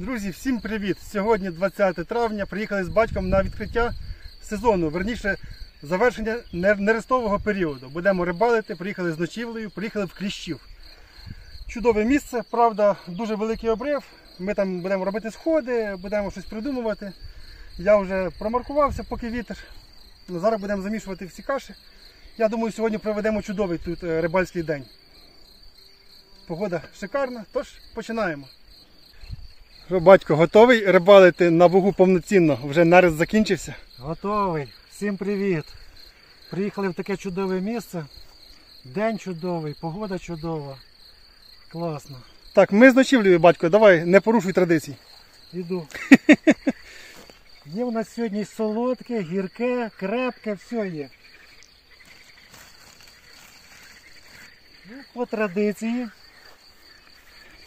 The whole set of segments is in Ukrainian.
Друзі, всім привіт! Сьогодні 20 травня. Приїхали з батьком на відкриття сезону, верніше завершення нерестового періоду. Будемо рибалити, приїхали з ночівлею, приїхали в Кліщів. Чудове місце, правда, дуже великий обрив. Ми там будемо робити сходи, будемо щось придумувати. Я вже промаркувався, поки вітер. Ну, Зараз будемо замішувати всі каші. Я думаю, сьогодні проведемо чудовий тут е, рибальський день. Погода шикарна, тож починаємо. Що, батько, готовий рибалити на вагу повноцінно? Вже нерест закінчився. Готовий. Всім привіт. Приїхали в таке чудове місце. День чудовий, погода чудова. Класно. Так, ми з ночівлею, батько, давай, не порушуй традицій. Іду. Є у нас сьогодні солодке, гірке, крепке, все є. Ну, по традиції.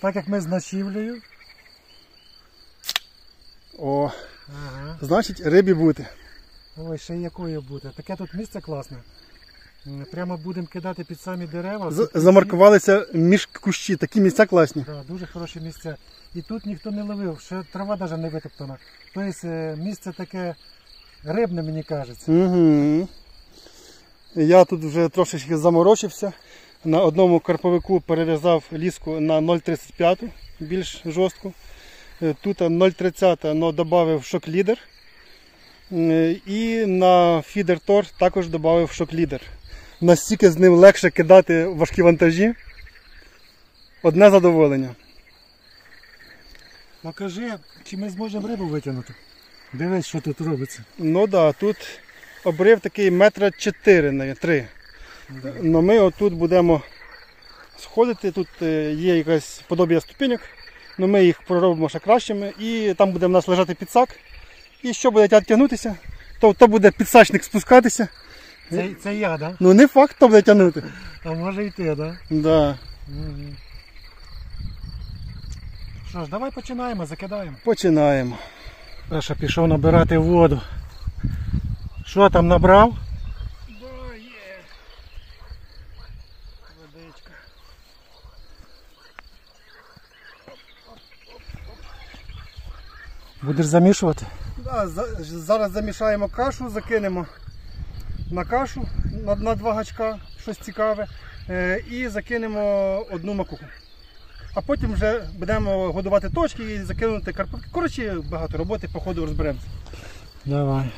Так як ми з ночівлею. О, Ага. значить, рибі бути. Ой, ще якою буде. Таке тут місце класне. Прямо будемо кидати під самі дерева. З- замаркувалися між кущі, такі місця класні. Да, дуже хороші місця. І тут ніхто не ловив, ще трава навіть не витоптана. Тобто е, місце таке рибне, мені кажеться. Угу. Я тут вже трошечки заморочився. На одному карповику перев'язав ліску на 0,35, більш жорстку. Е, Тут 0,30, але додав шок-лідер. Е, І на фідер Тор також додав шок-лідер. Настільки з ним легше кидати важкі вантажі. Одне задоволення. Покажи, чи ми зможемо рибу витягнути. Дивись, що тут робиться. Ну так, да, тут обрив такий метра 4 на 3. Но ми отут будемо сходити, тут е, є якась подобія ступеньок, але ми їх проробимо ще кращими і там буде в нас лежати підсак. І що буде тя- тягнутися, то, то буде підсачник спускатися. Це, це я, да? Ну не факт, хто буде тягнути. А може і ти, да? Да. Мгм. Що ж, давай починаємо, закидаємо. Починаємо. Саша пішов набирати воду. Що там набрав? Будеш замішувати? Да, зараз замішаємо кашу, закинемо на кашу на, на два гачка, щось цікаве, е, і закинемо одну макуху. А потім вже будемо годувати точки і закинути карпатки. Коротше, багато роботи, по ходу розберемося. Давай.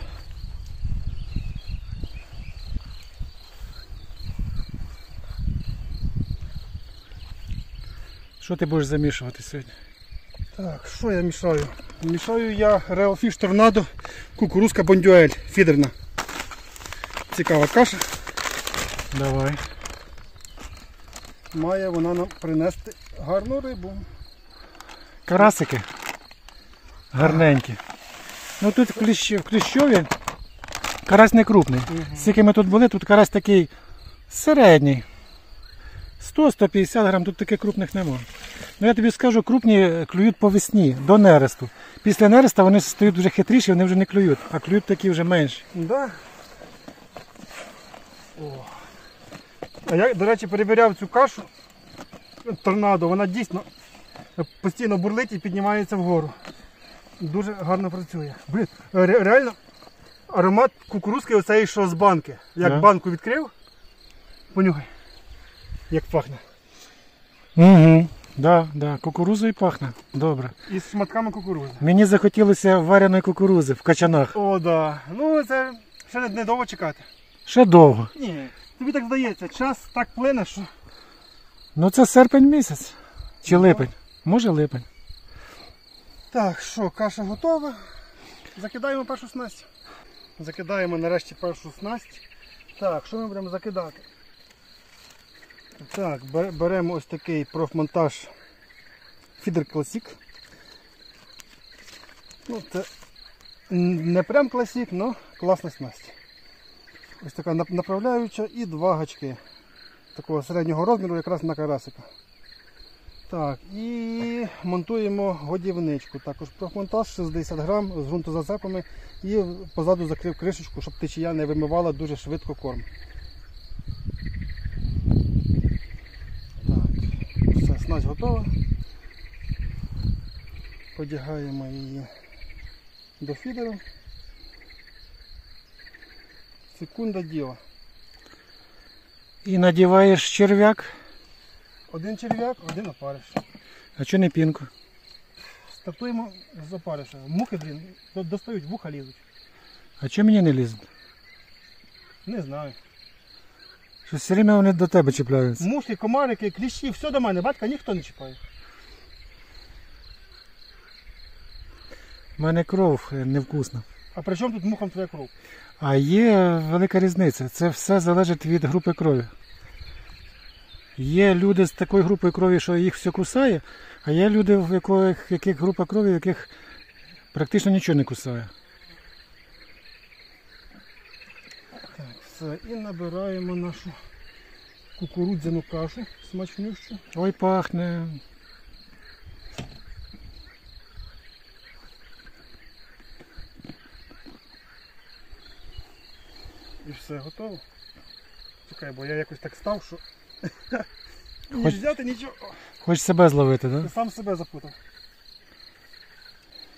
Що ти будеш замішувати сьогодні? Так, що я мішаю? Мішаю я Fish Tornado кукурузка бондюель фідерна. Цікава каша. Давай. Має вона нам принести гарну рибу. Карасики. Гарненькі. Ну тут в, Кліщ... в Кліщові карась не крупний. Скільки ми тут були, тут карась такий середній. 100-150 грам, тут таких крупних нема. Ну я тобі скажу, крупні клюють по весні, до нересту. Після нереста вони стають вже хитріші, вони вже не клюють, а клюють такі вже менші. Да. О. А я, до речі, перевіряв цю кашу торнадо, вона дійсно постійно бурлить і піднімається вгору. Дуже гарно працює. Блін, ре- реально аромат кукурузки оцей, що з банки. Як Да. банку відкрив, понюхай. Як пахне. Угу. Да, да, кукурузою пахне. Добре. І з шматками кукурузи. Мені захотілося вареної кукурузи в качанах. О, да. Ну це ще не, довго чекати. Ще довго. Ні, тобі так здається, час так плине, що. Ну це серпень місяць. Чи липень? Може липень. Так, що, каша готова. Закидаємо першу снасть. Закидаємо нарешті першу снасть. Так, що ми будемо закидати? Так, беремо ось такий профмонтаж Feeder Classic. Ну, це не прям класік, але класна снасть. Ось така направляюча і два гачки. Такого середнього розміру якраз на карасика. Так, і монтуємо годівничку. Також профмонтаж 60 грам з ґрунтозацепами і позаду закрив кришечку, щоб течія не вимивала дуже швидко корм. Так, все, снасть готова. Подягаємо її до фідера. Секунда діла. І надіваєш черв'як, Один черв'як, один опариш. а чого не пінку? Стартуємо з опариша. Мухи, блін, достають, вуха лізуть. А чого мені не лізуть? Не знаю. Що все время вони до тебе чіпляються. Мушки, комарики, кліщі, все до мене, батька ніхто не чіпає. У мене кров е, невкусна. А при чому тут мухам твоя кров? А є велика різниця. Це все залежить від групи крові. Є люди з такою групою крові, що їх все кусає, а є люди, в яких, яких група крові, в яких практично нічого не кусає. Все, і набираємо нашу кукурудзяну кашу смачнющу. Ой, пахне. І все готово. Чекай, бо я якось так став, що. Хоч- Не взяти нічого. Хоч себе зловити, Ти так? сам себе запутав.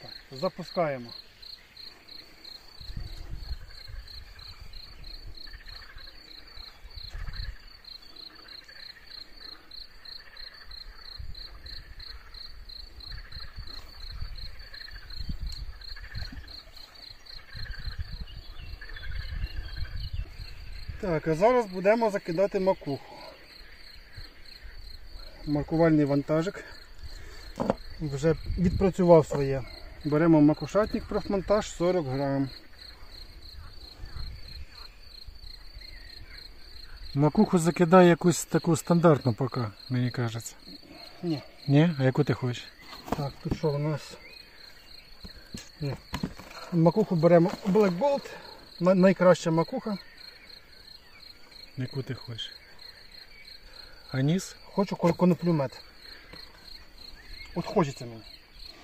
Так, запускаємо. Так, а зараз будемо закидати макуху. Маркувальний вантажик вже відпрацював своє. Беремо макушатник профмонтаж 40 грам. Макуху закидає якусь таку стандартну поки, мені кажеться. Ні. Ні? А яку ти хочеш? Так, тут що у нас? Ні. Макуху беремо Black Bolt. Найкраща макуха. Яку ти хочеш? Аніс? Хочу кон- коноплю мед. От хочеться мені.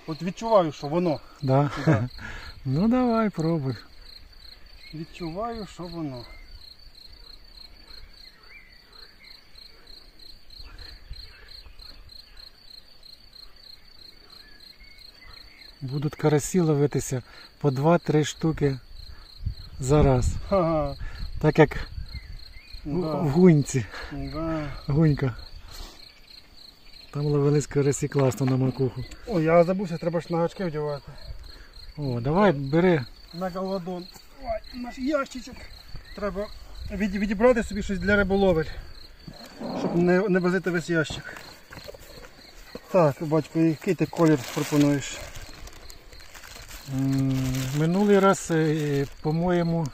От відчуваю, що воно. Да. Да. Ну давай, пробуй. Відчуваю, що воно. Будуть карасі ловитися по 2-3 штуки за раз. Ха-ха. Так як в, в гуньці. Да. Гунька. Там ловились карасі класно на макуху. О, я забувся, треба ж на гачки вдівати. О, давай, бери. Мегалодон. Ой, наш ящичок. Треба від, відібрати собі щось для риболовель, щоб не, не возити весь ящик. Так, батько, який ти колір пропонуєш? Минулий раз, е, по-моєму,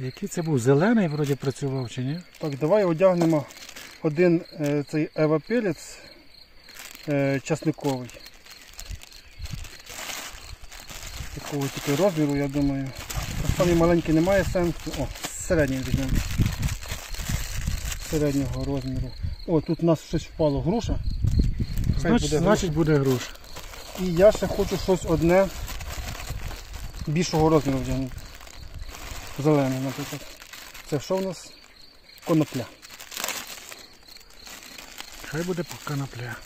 який це був? Зелений вроді працював чи ні? Так, давай одягнемо один е, цей Ева Пелець е, часниковий. Такого тільки розміру, я думаю. Останній маленький немає сенсу. О, середній візьмемо. Середнього розміру. О, тут у нас щось впало груша. Хай Значить, буде значить буде груш. І я ще хочу щось одне більшого розміру вдягнути. Зелене, наприклад. Це що в нас? Конопля. Хай буде канапля.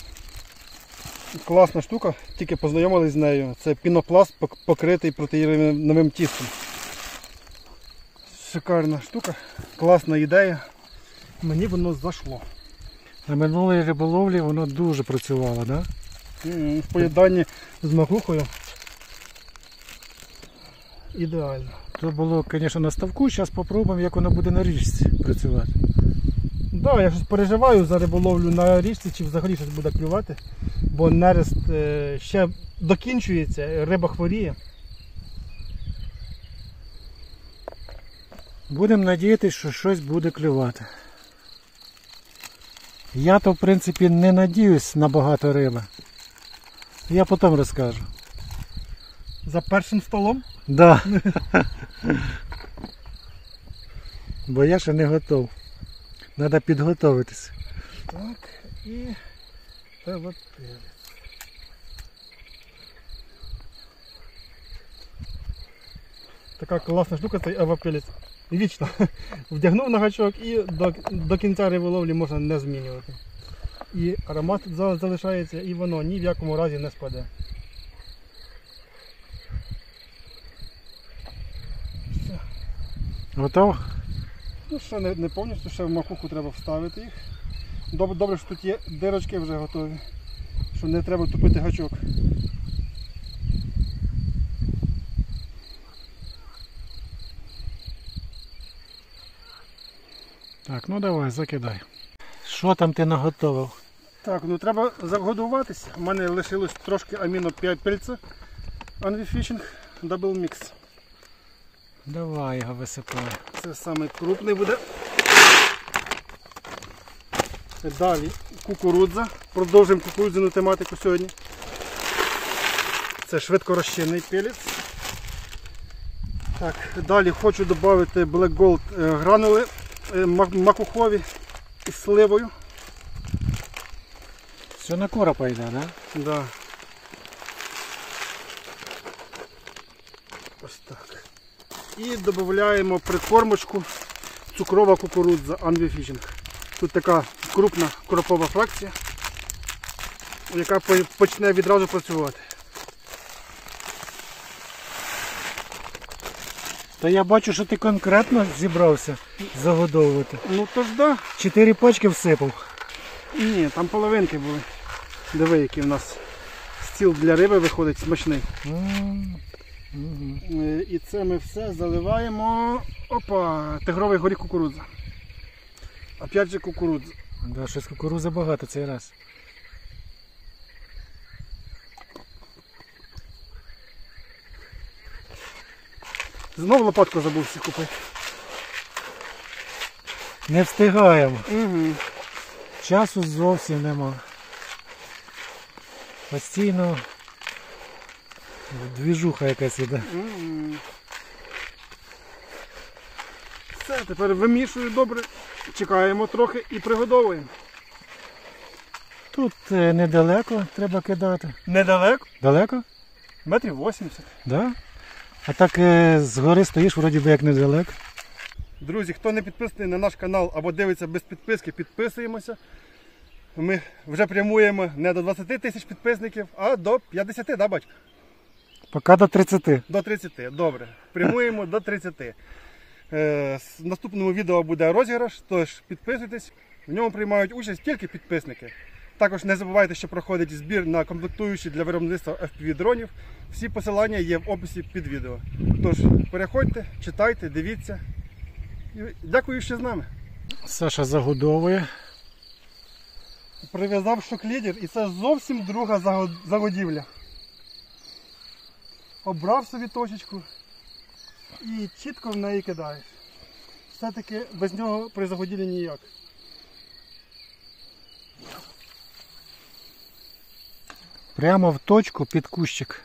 Класна штука, тільки познайомились з нею. Це пінопласт пок- покритий протеїновим тістом. Шикарна штука, класна ідея. Мені воно зайшло. На минулій риболовлі воно дуже працювало, да? В поєднанні з макухою. Ідеально. То було, звісно, на ставку, зараз спробуємо, як воно буде на річці працювати. Да, я щось переживаю за риболовлю на річці, чи взагалі щось буде клювати, бо нерест е, ще докінчується, риба хворіє. Будемо надіятися, що щось буде клювати. Я то, в принципі, не надіюсь на багато риби. Я потім розкажу. За першим столом. Да. Бо я ще не готов. Треба підготуватися. Так, і пелотелець. Така класна штука цей евапелець. Вічно. Вдягнув на гачок і до, до кінця риболовлі можна не змінювати. І аромат залишається, і воно ні в якому разі не спаде. Готов? Ну, ще не, не повністю, ще в макуху треба вставити їх. Добре, добре, що тут є дирочки вже готові. Що не треба тупити гачок. Так, ну давай, закидай. Що там ти наготовив? Так, ну треба загодуватися. У мене лишилось трошки аміно 5 пильця. Unfishing Double Mix. Давай його висипай. Це саме крупний буде. Далі кукурудза. Продовжуємо кукурудзяну тематику сьогодні. Це швидкорозчинний пелець. Так, далі хочу додати Black Gold е, гранули е, макухові із сливою. Все на коропа йде, да? Да. Ось так. І додаємо прикормочку цукрова кукурудза Fishing. Тут така крупна коропова фракція, яка почне відразу працювати. Та я бачу, що ти конкретно зібрався загодовувати. Ну то ж да. Чотири пачки всипав. Ні, там половинки були. Диви, який в нас стіл для риби виходить смачний. М, Е, І це ми все заливаємо. Опа, тигровий горіх кукурудза. Опять же кукурудза. Да, щось кукурузи багато цей раз. Знову лопатку забувся купити. Не встигаємо. Угу. Часу зовсім нема. Постійно двіжуха якась іде. Все, тепер вимішую добре. Чекаємо трохи і пригодовуємо. Тут е, недалеко треба кидати. Недалеко, Далеко? метрів 80. Да? А так е, згори стоїш, вроді би як недалеко. Друзі, хто не підписаний на наш канал або дивиться без підписки, підписуємося. Ми вже прямуємо не до 20 тисяч підписників, а до 50, да, батько? Поки до 30. До 30. Добре. Прямуємо до 30. Е, В наступному відео буде розіграш, тож підписуйтесь. В ньому приймають участь тільки підписники. Також не забувайте, що проходить збір на комплектуючі для виробництва FPV дронів. Всі посилання є в описі під відео. Тож переходьте, читайте, дивіться. І Дякую, що з нами. Саша загодовує. Прив'язав шок-лідер і це зовсім друга загодівля. Обрав собі точечку і чітко в неї кидаєш. Все-таки без нього при загодівлі ніяк. Прямо в точку під кущик.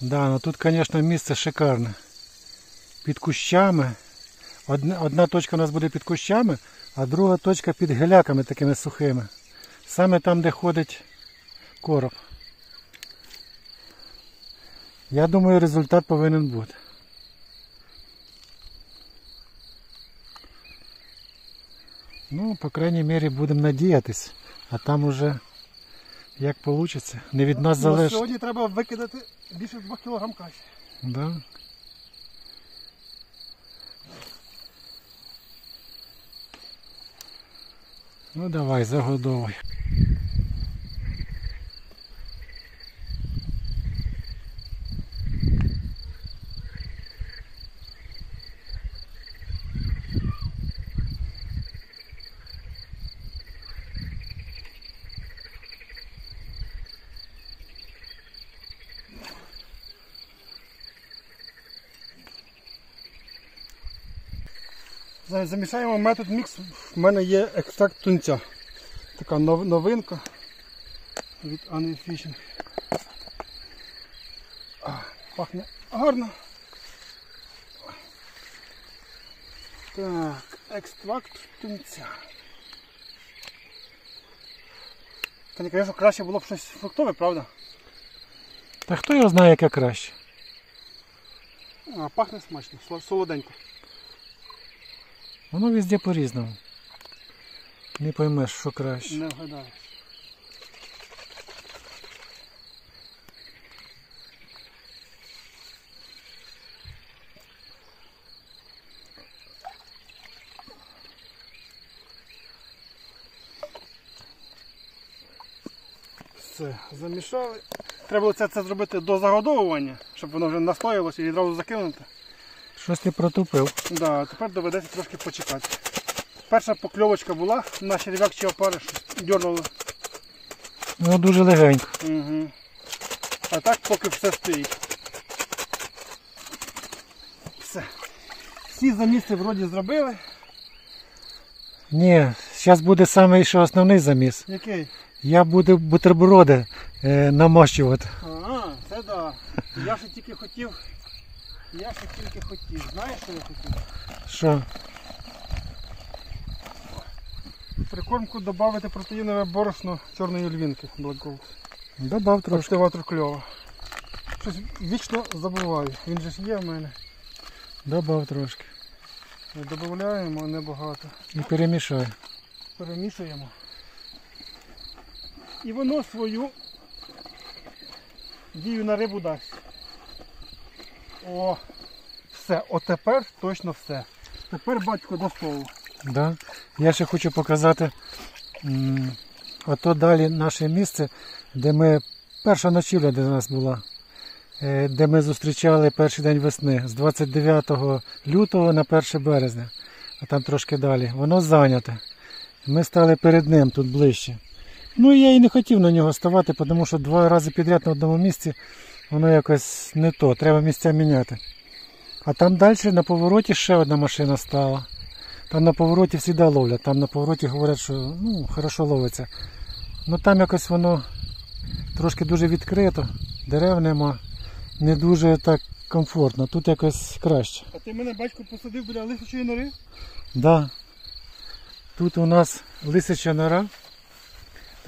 Да, ну тут, звісно, місце шикарне. Під кущами. Одна, одна точка у нас буде під кущами, а друга точка під геляками такими сухими. Саме там, де ходить короб. Я думаю, результат повинен бути. Ну, по крайній мірі, будемо надіятись. А там уже як вийде, не від нас Ну, залежить. сьогодні треба викидати більше 2 кг каші. Да. Ну давай, загодовуй. Замішаємо метод мікс. В мене є екстракт тунця. Така новинка від Annie Fishing. Пахне гарно. Так, екстракт тунця. Та не кажу, краще було б щось фруктове, правда? Та хто його знає, яке краще? А, пахне смачно, солоденько. Воно везде по-різному. Не поймеш, що краще. Не вгадаєш. Все, замішали. Треба це, це зробити до загодовування, щоб воно вже настоялося і відразу закинути. Щось ти протупив. Да, тепер доведеться трошки почекати. Перша покльовочка була на черв'як чи опари, щось. Ну дуже легенько. Угу. А так поки все стоїть. Все. Всі заміси вроді зробили. Ні, зараз буде саме ще основний заміс. Який? Я буду бутерброди е, намащувати. А, це да. Я ще тільки хотів. Я ще тільки хотів. Знаєш, що я хотів? Що? Прикормку додати протеїнове борошно чорної львінки Black. Добав трошки. Активатор кльово. Щось вічно забуваю. Він же ж є в мене. Добав трошки. Додаємо небагато. І перемішай. Перемішуємо. І воно свою дію на рибу дасть. О, все, отепер точно все. Тепер батько до столу. Да? Я ще хочу показати ото далі наше місце, де ми перша ночівля де нас була, е, де ми зустрічали перший день весни з 29 лютого на 1 березня, а там трошки далі. Воно зайняте. Ми стали перед ним тут ближче. Ну я і не хотів на нього ставати, тому що два рази підряд на одному місці воно якось не то, треба місця міняти. А там далі на повороті ще одна машина стала. Там на повороті завжди ловлять. Там на повороті говорять, що ну, хорошо ловиться. Ну там якось воно трошки дуже відкрито, дерев нема, не дуже так комфортно. Тут якось краще. А ти мене батько посадив біля лисичої нори? Да. Тут у нас лисича нора.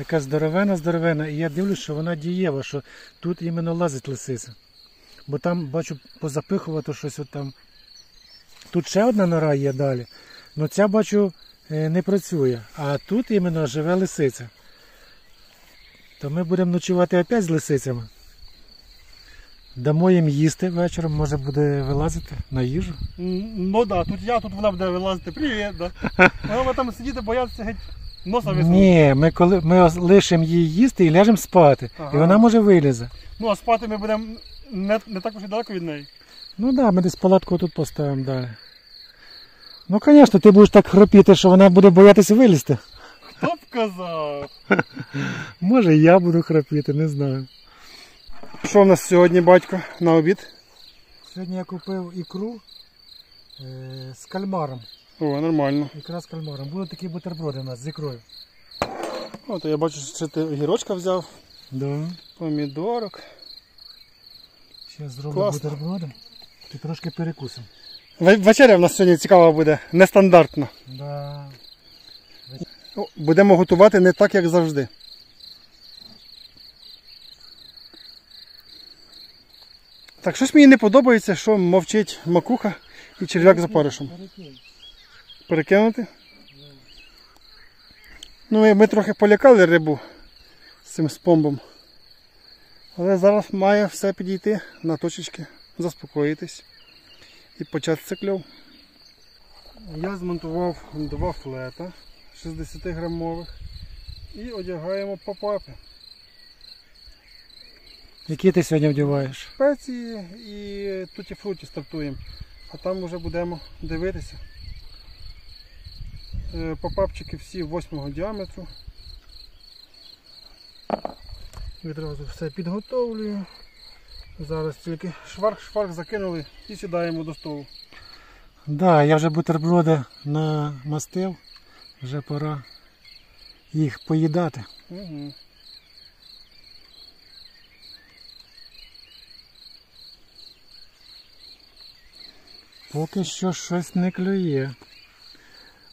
Така здоровена, здоровена, і я дивлюсь, що вона дієва, що тут іменно лазить лисиця. Бо там бачу позапихувати щось от там. Тут ще одна нора є далі. але ця бачу е, не працює. А тут іменно живе лисиця. То ми будемо ночувати опять з лисицями. Дамо їм їсти вечором, може буде вилазити на їжу. Ну да, тут я, тут вона буде вилазити. Привіт, да. Вона там сидіти, боятися геть носа висунути. Ні, ми коли ми лишимо її їсти і ляжемо спати. Ага. І вона може вилізе. Ну а спати ми будемо не, не так і далеко від неї. Ну так, да, ми десь палатку тут поставимо далі. Ну, звісно, ти будеш так хропіти, що вона буде боятися вилізти. Хто б казав? Може, я буду хропіти, не знаю. Що в нас сьогодні, батько, на обід? Сьогодні я купив ікру е, з кальмаром. О, нормально. Ікра з кальмаром. Будуть такі бутерброди у нас з ікрою. О, то я бачу, що ти огірочка взяв, Да. помідорок. Зараз зроблю Класно. бутерброди. Ти трошки перекусимо. Ве- Вечеря в нас сьогодні цікава буде, нестандартна. Да. О, Будемо готувати не так, як завжди. Так, щось мені не подобається, що мовчить макуха і черв'як за паришем. Перекинь. Перекинути? Ну, ми, ми трохи полякали рибу з цим спомбом. Але зараз має все підійти на точечки, заспокоїтись і почати цикльов. Я змонтував два флета 60 грамових і одягаємо попапи. Які ти сьогодні вдіваєш? Спеції і тутті-фрутті стартуємо. А там вже будемо дивитися. Е, Попапчики всі 8 діаметру. Відразу все підготовлюю. Зараз тільки шварк-шварк закинули і сідаємо до столу. Да, я вже бутерброди намастив. Вже пора їх поїдати. Угу. Поки що щось не клює.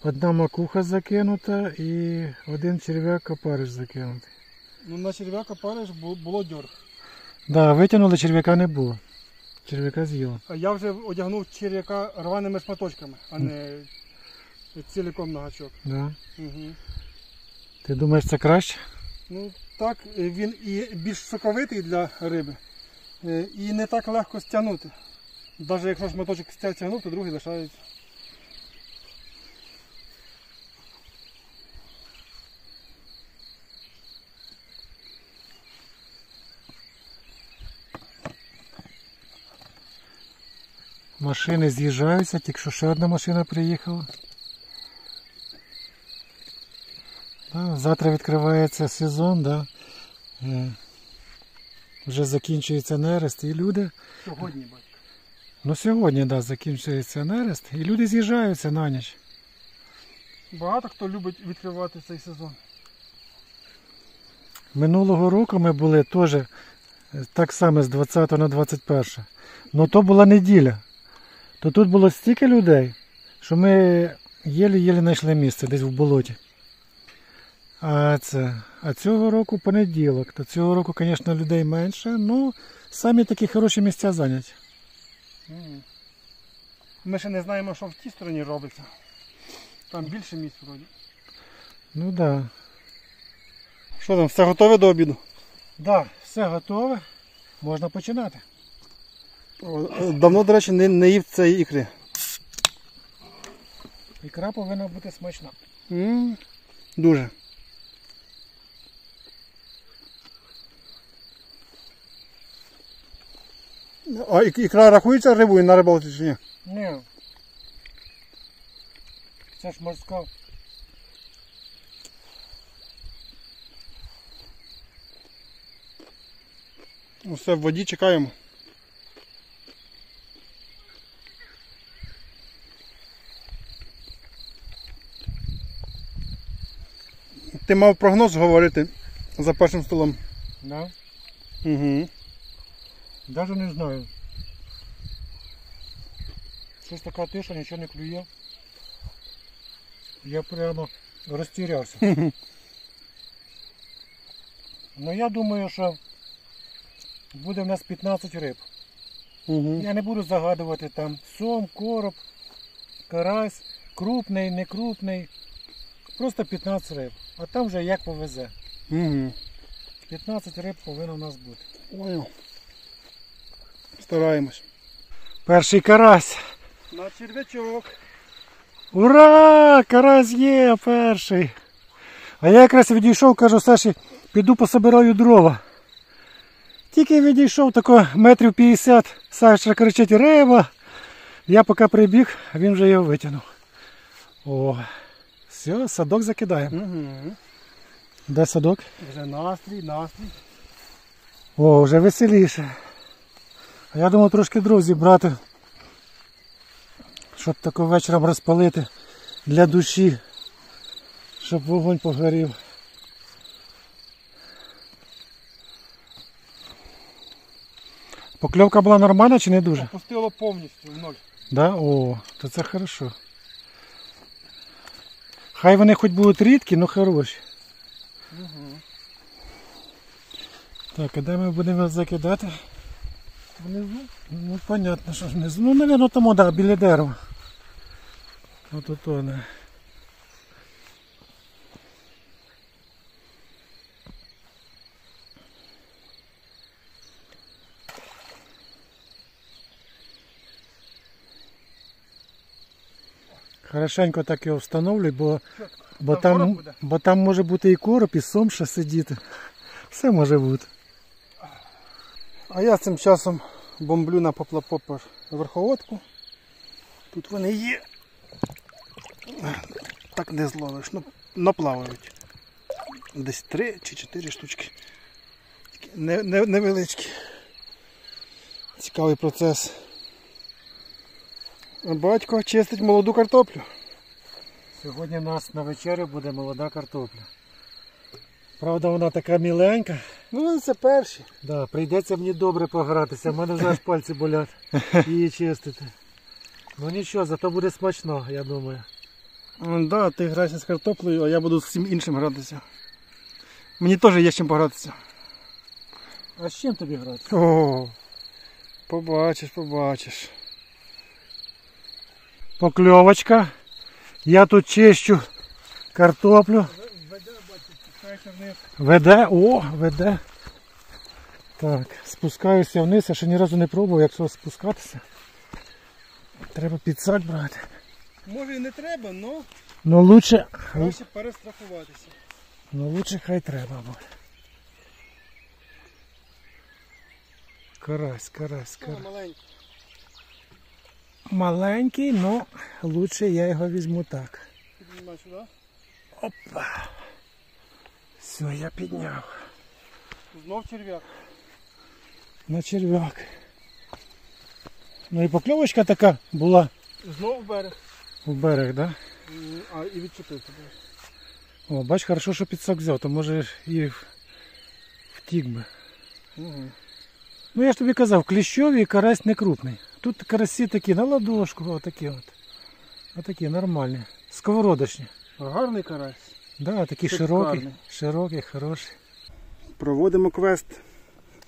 Одна макуха закинута і один черв'як опариш закинутий. Ну, на черв'яка париж бу- було дьорг. Да, витягнули, черв'яка не було. Черв'яка з'їла. А я вже одягнув черв'яка рваними шматочками, а не ціліком на гачок. Да. Угу. Ти думаєш, це краще? Ну так, е, він і більш соковитий для риби, е, і не так легко стягнути. Навіть якщо шматочок стя- стягнув, то другий лишається. Машини з'їжджаються, тільки що ще одна машина приїхала. Да, завтра відкривається сезон, да. Е, вже закінчується нерест і люди. Сьогодні, батько. Ну сьогодні да, закінчується нерест, і люди з'їжджаються на ніч. Багато хто любить відкривати цей сезон. Минулого року ми були теж е, так само з 20 на 21. Ну то була неділя. То тут було стільки людей, що ми єлі-єлі знайшли місце десь в болоті. А, це, а цього року понеділок. То цього року, звісно, людей менше, ну самі такі хороші місця зайняті. Ми ще не знаємо, що в тій стороні робиться. Там більше місць вроді. Ну так. Да. Що там, все готове до обіду? Да, все готове. Можна починати. Давно, до речі, не, не їв цієї ікри. Ікра повинна бути смачна. м Дуже. А ік- ікра рахується рибою на рибалці чи ні? Ні. Це ж морська. Усе в воді чекаємо. Ти мав прогноз говорити за першим столом. Да? Угу. Даже не знаю. Щось така тиша, нічого не клює. Я прямо розтірявся. Ну я думаю, що буде в нас 15 риб. Угу. Я не буду загадувати там сом, короб, карась, крупний, не крупний. Просто 15 риб. А там вже як повезе. Угу. 15 риб повинно у нас бути. Понял. Стараємось. Перший карась. На черв'ячок. Ура! Карась є перший. А я якраз відійшов, кажу, Саші, піду пособираю дрова. Тільки відійшов тако метрів 50, Саша кричить риба. Я поки прибіг, а він вже його витягнув. О, все, садок закидаємо. Угу. Де садок? Вже настрій, настрій. О, вже веселіше. А я думав трошки дров зібрати. Щоб тако вечором розпалити для душі. Щоб вогонь погорів. Покльовка була нормальна чи не дуже? Опустило повністю в ноль. Да? О, то це хорошо. Хай вони хоч будуть рідкі, але хороші. Угу. Так, а де ми будемо закидати? Внизу. Ну, понятно, що ж внизу. Ну, мабуть, тому, да, біля дерева. Ото не. Хорошенько так його встановлюй, бо, бо, Там бо там може бути і короб, і сом ще сидіти. Все може бути. А я цим часом бомблю на поплапопер верховодку. Тут вони є. Так не зловиш, ну, но плавають. Десь три чи чотири штучки. Такі Не, не, невеличкі. Цікавий процес. Батько чистить молоду картоплю. Сьогодні у нас на вечерю буде молода картопля. Правда, вона така міленька. Ну, це перші. Да, прийдеться мені добре погратися, в мене вже аж пальці болять її чистити. Ну нічого, зато буде смачно, я думаю. Так, да, ти граєшся з картоплею, а я буду з всім іншим гратися. Мені теж є з чим погратися. А з чим тобі грати? О, побачиш, побачиш. Покльовочка. Я тут чищу картоплю. Веде, о, веде. Так, спускаюся вниз, я ще ні разу не пробував, як цього спускатися. Треба підсак брати. Може і не треба, але Ну лучше, краще перестрахуватися. ну лучше хай треба буде. Карась, карась, карась. Маленький, але лучше я його візьму так. Піднімай сюди. Опа. Все, я підняв. Знов черв'як. На черв'як. Ну і покльовочка така була Знов в берег. в берег, да? А, і відчепився. О, бач, хорошо, що підсак взяв, то може і в- втік би. Угу. Ну я ж тобі казав, кліщовий карась не крупний. Тут карасі такі на ладошку, отакі от. Отакі нормальні. Сковородочні. Гарний карась. Да, такі широкі, гарний. широкі, хороші. Проводимо квест.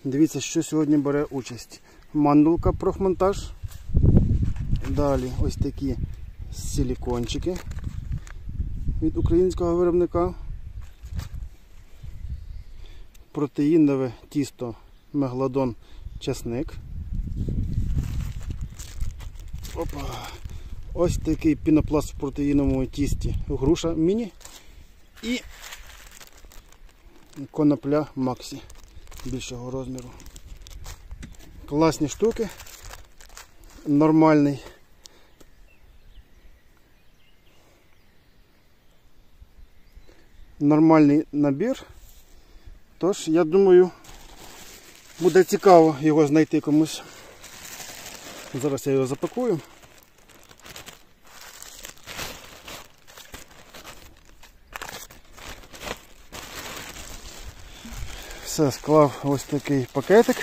Дивіться, що сьогодні бере участь. Мандулка профмонтаж. Далі ось такі силікончики від українського виробника. Протеїнове тісто мегалодон часник. Опа. Ось такий пінопласт в протеїновому тісті груша міні. І конопля Максі більшого розміру. Класні штуки. Нормальний. Нормальний набір. Тож, я думаю, буде цікаво його знайти комусь. Зараз я його запакую. Все, склав ось такий пакетик.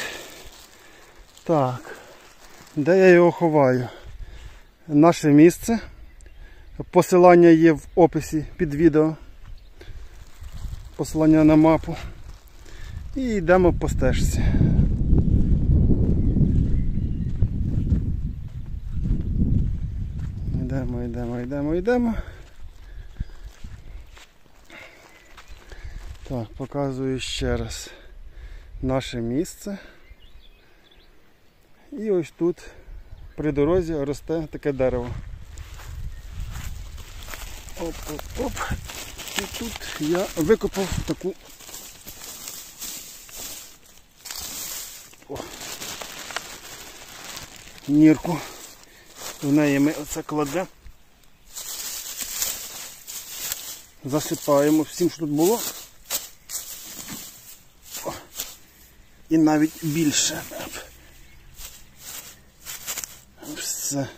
Так. Де я його ховаю? Наше місце. Посилання є в описі під відео. Посилання на мапу. І йдемо по стежці. Йдемо, йдемо, йдемо, йдемо. Так, показую ще раз наше місце. І ось тут при дорозі росте таке дерево. Оп-оп-оп. І тут я викопав таку О. нірку. В неї ми оце кладемо. Засипаємо всім, що тут було. О. І навіть більше. Все.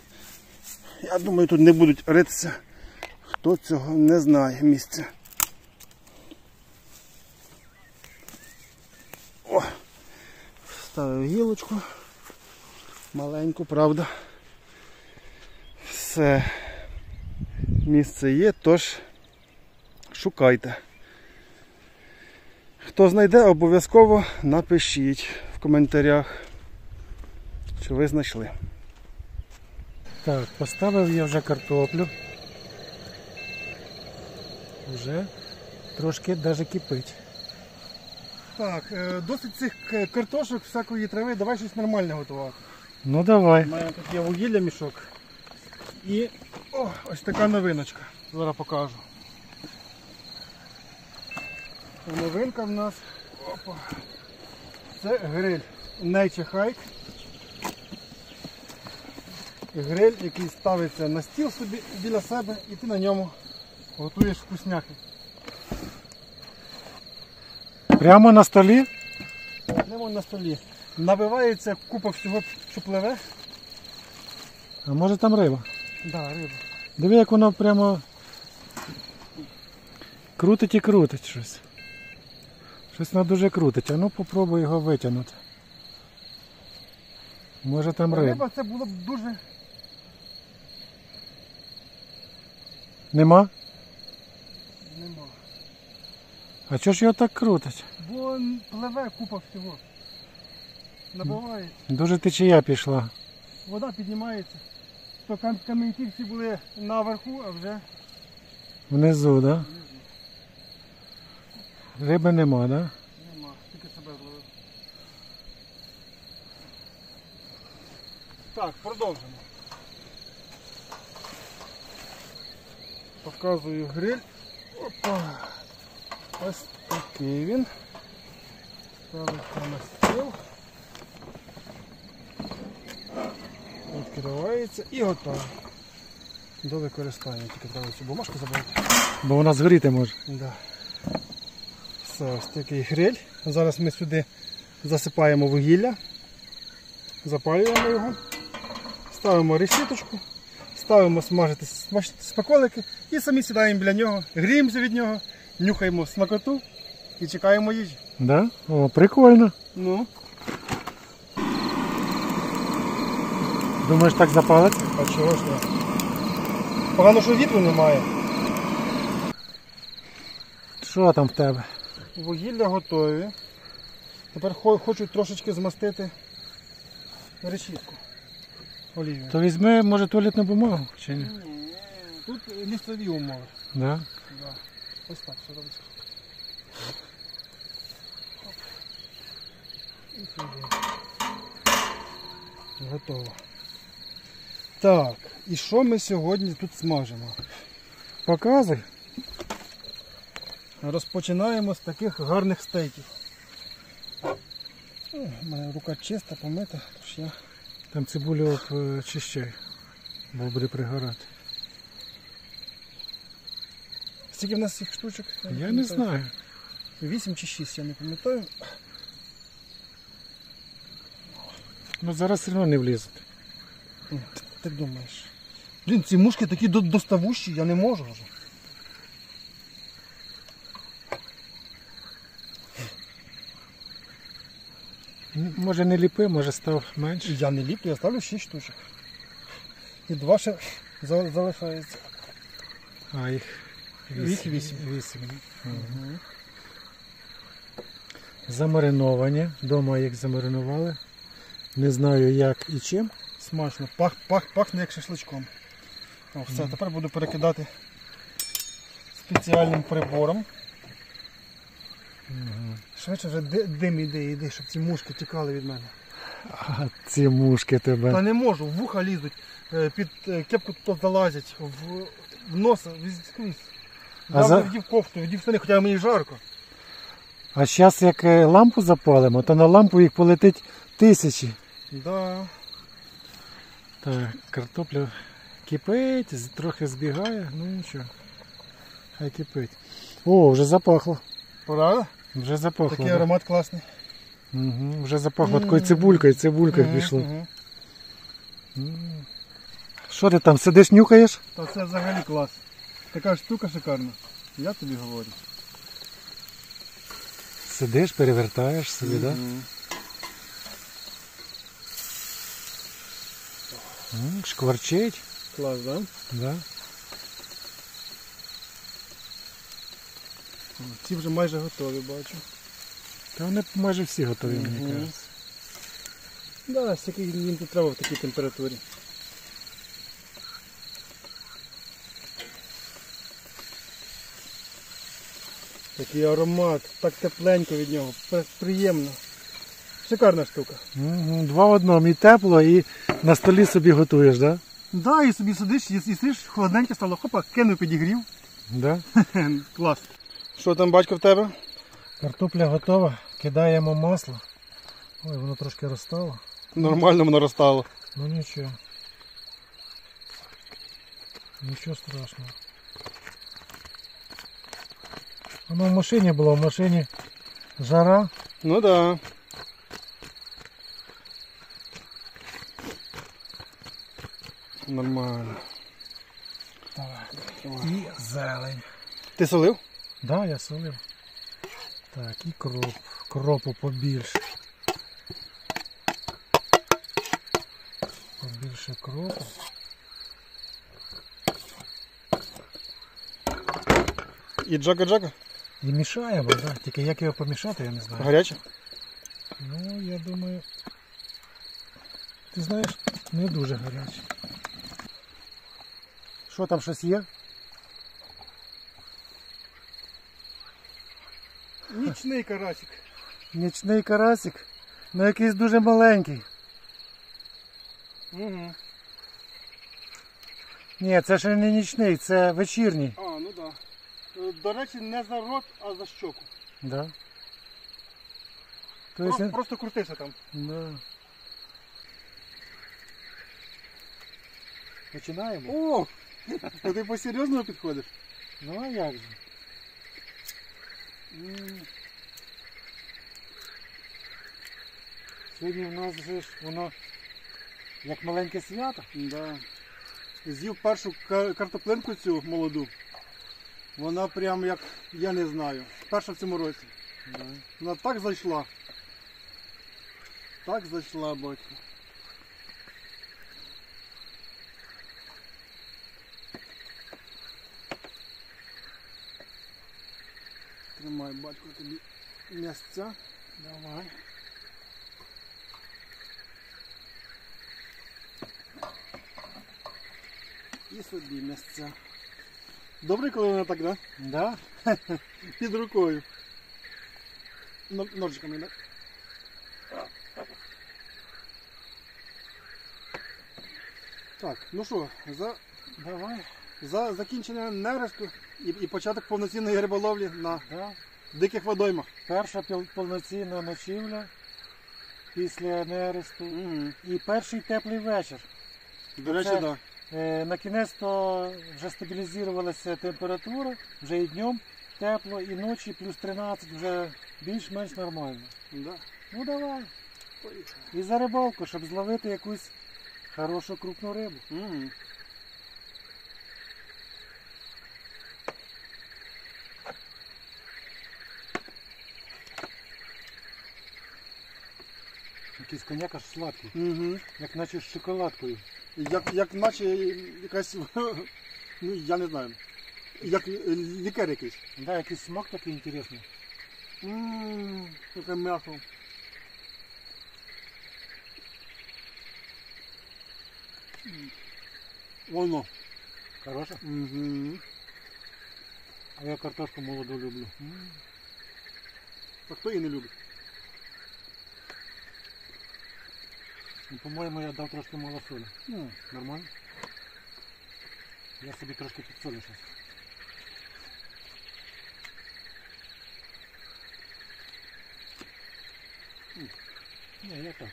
Я думаю, тут не будуть ритися. Хто цього не знає місця. Ставив гілочку. Маленьку, правда. Все. Місце є, тож шукайте. Хто знайде, обов'язково напишіть в коментарях, що ви знайшли. Так, поставив я вже картоплю. Вже трошки навіть кипить. Так, е, досить цих картошок, всякої трави, давай щось нормальне готувати. Ну давай. У мене тут є вугілля мішок. І о, ось така новиночка. Зараз покажу. Новинка в нас. Опа. Це гриль Nature Hike. Гриль, який ставиться на стіл собі біля себе і ти на ньому готуєш вкусняхи. Прямо на столі. Прямо на столі. Набивається купа всього, що пливе. А може там риба? Да, риба. Диви, як воно прямо крутить і крутить щось. Щось воно дуже крутить. А ну попробуй його витягнути. Може там риба. Риба це було б дуже нема. А чого ж його так крутить? Бо пливе купа всього. Набивається, Дуже течія пішла. вода піднімається. То кам- камінці всі були наверху, а вже Внизу, да? Риби нема, да? нема. Тільки себе зловив. Так, продовжимо. Показую гриль. Опа. Ось такий він. Ставиться на стіл. Закривається і готово. До використання. Тільки треба цю бумажку забрати. Бо вона згоріти може. Да. Все, ось такий гриль. Зараз ми сюди засипаємо вугілля, запалюємо його, ставимо решіточку, ставимо смажити смаж- смаколики і самі сідаємо біля нього, гріємося від нього, нюхаємо смакоту і чекаємо їжі. Да? О, прикольно. Ну, Думаєш, так запалиться? а чого ж не? Погано, що вітру немає. Що там в тебе? Вугілля готові. Тепер хо- хочу трошечки змастити решітку. Олією. То візьми, може, туалетну бумагу чи ні? Тут лісові умови. Да? Да. Ось так все робиться. І сюди. Готово. Так, і що ми сьогодні тут смажимо? Показуй. Розпочинаємо з таких гарних стейків. У мене рука чиста, помита, тож я Там цибулю очищай, бо буде пригорати. Скільки в нас цих штучок? Я не пам'ятаю. знаю. Вісім чи шість, я не пам'ятаю. Ну зараз все одно не влізуть. Ти, ти думаєш? Блін, ці мушки такі доставущі, я не можу вже. Може не ліпи, може став менше. Я не ліплю, я ставлю 6 штучок. І два ще за- залишається. А їх Їх вісім. вісім. Замариновані. Дома їх замаринували. Не знаю як і чим. Смачно. Пах, пах, пахне як шашличком. О, все, тепер буду перекидати спеціальним прибором. Швидше вже дим іде, іде, щоб ці мушки тікали від мене. А ці мушки тебе. Та не можу, в вуха лізуть, е, під е, кепку тут залазять, в, в носа, віз- скрізь. А Я за- вдів кофту, вдів штани, хоча мені жарко. А зараз як е, лампу запалимо, то на лампу їх полетить тисячі. Да. Так, картопля кипить, з- трохи збігає, ну нічого. Хай кипить. О, вже запахло. Правда? Вже запахло. Такий да. аромат класний. Угу, вже запахло. М. Такою цибулькою, цибулькою Мгм, пішло. мгм. Що ти там сидиш, нюхаєш? Та це взагалі клас. Така штука шикарна. Я тобі говорю. Сидиш, перевертаєш собі, так? Да? Мгм. М, Шкварчить. Клас, да? Да? Ці вже майже готові, бачу. Та вони майже всі готові, мені Мгм. кажеться. Да, скільки їм тут треба в такій температурі. Такий аромат, так тепленько від нього, приємно. Шикарна штука. Два в одному, і тепло, і на столі собі готуєш, так? Да, і собі сидиш, і сидиш, холодненьке стало, хопа, кинув, підігрів. Да? Клас. Що там, батько, в тебе? Картопля готова, кидаємо масло. Ой, воно трошки розстало. Нормально воно розстало. Ну нічого. Нічого страшного. Воно в машині було, в машині жара. Ну да. Нормально. Так. І зелень. Ти солив? Да, я солив. Так, і кроп. Кропу побільше. Побільше кропу. І джага-джага? І мішаємо, да? тільки як його помішати, я не знаю. Гаряче? Ну, я думаю. Ти знаєш, не дуже гарячий. Що там щось є? Нічний карасик. Нічний карасик, ну якийсь дуже маленький. Угу. Ні, це ще не нічний, це вечірній. А, ну да. Е, До речі, не за рот, а за щоку. Да. То Просто, есть, просто крутися там. да. Починаємо? О! Та ти по-серйозному підходиш? Ну а як же? М. Сьогодні в нас же ж воно як маленьке свято. Да. З'їв першу ка- картоплинку цю молоду. Вона прям як, я не знаю, перша в цьому році. Вона так зайшла. Так зайшла, батько. Тримай, батько, тобі м'ясця. Давай. І собі м'ясця. Добре, коли вона так, да? Да? Під рукою. Но- Ножиками, да? Так, ну що, за, Давай. за закінчення нересту і, і початок повноцінної риболовлі на Да. диких водоймах. Перша повноцінна ночівля після нересту. І перший теплий вечір. До речі, так. Да. Е, на кінець то вже стабілізувалася температура, вже і днем тепло, і ночі плюс 13 вже більш-менш нормально. Да. Ну давай. Поїхали. І за рибалку, щоб зловити якусь хорошу крупну рибу. Мгм. Якийсь коньяк аж сладкий, Мгм. як наче з шоколадкою. Як, як наче якась, ну я не знаю, як лі- лікар якийсь. Да, якийсь смак такий інтересний. Ммм, яке м'ясо. Воно. Хороше. Угу. А я картошку молоду люблю. А хто її не любить? Ну, по-моєму, я дав трошки мало солі. Ну, Нормально? Я собі трошки підсолю зараз. Ні, я так.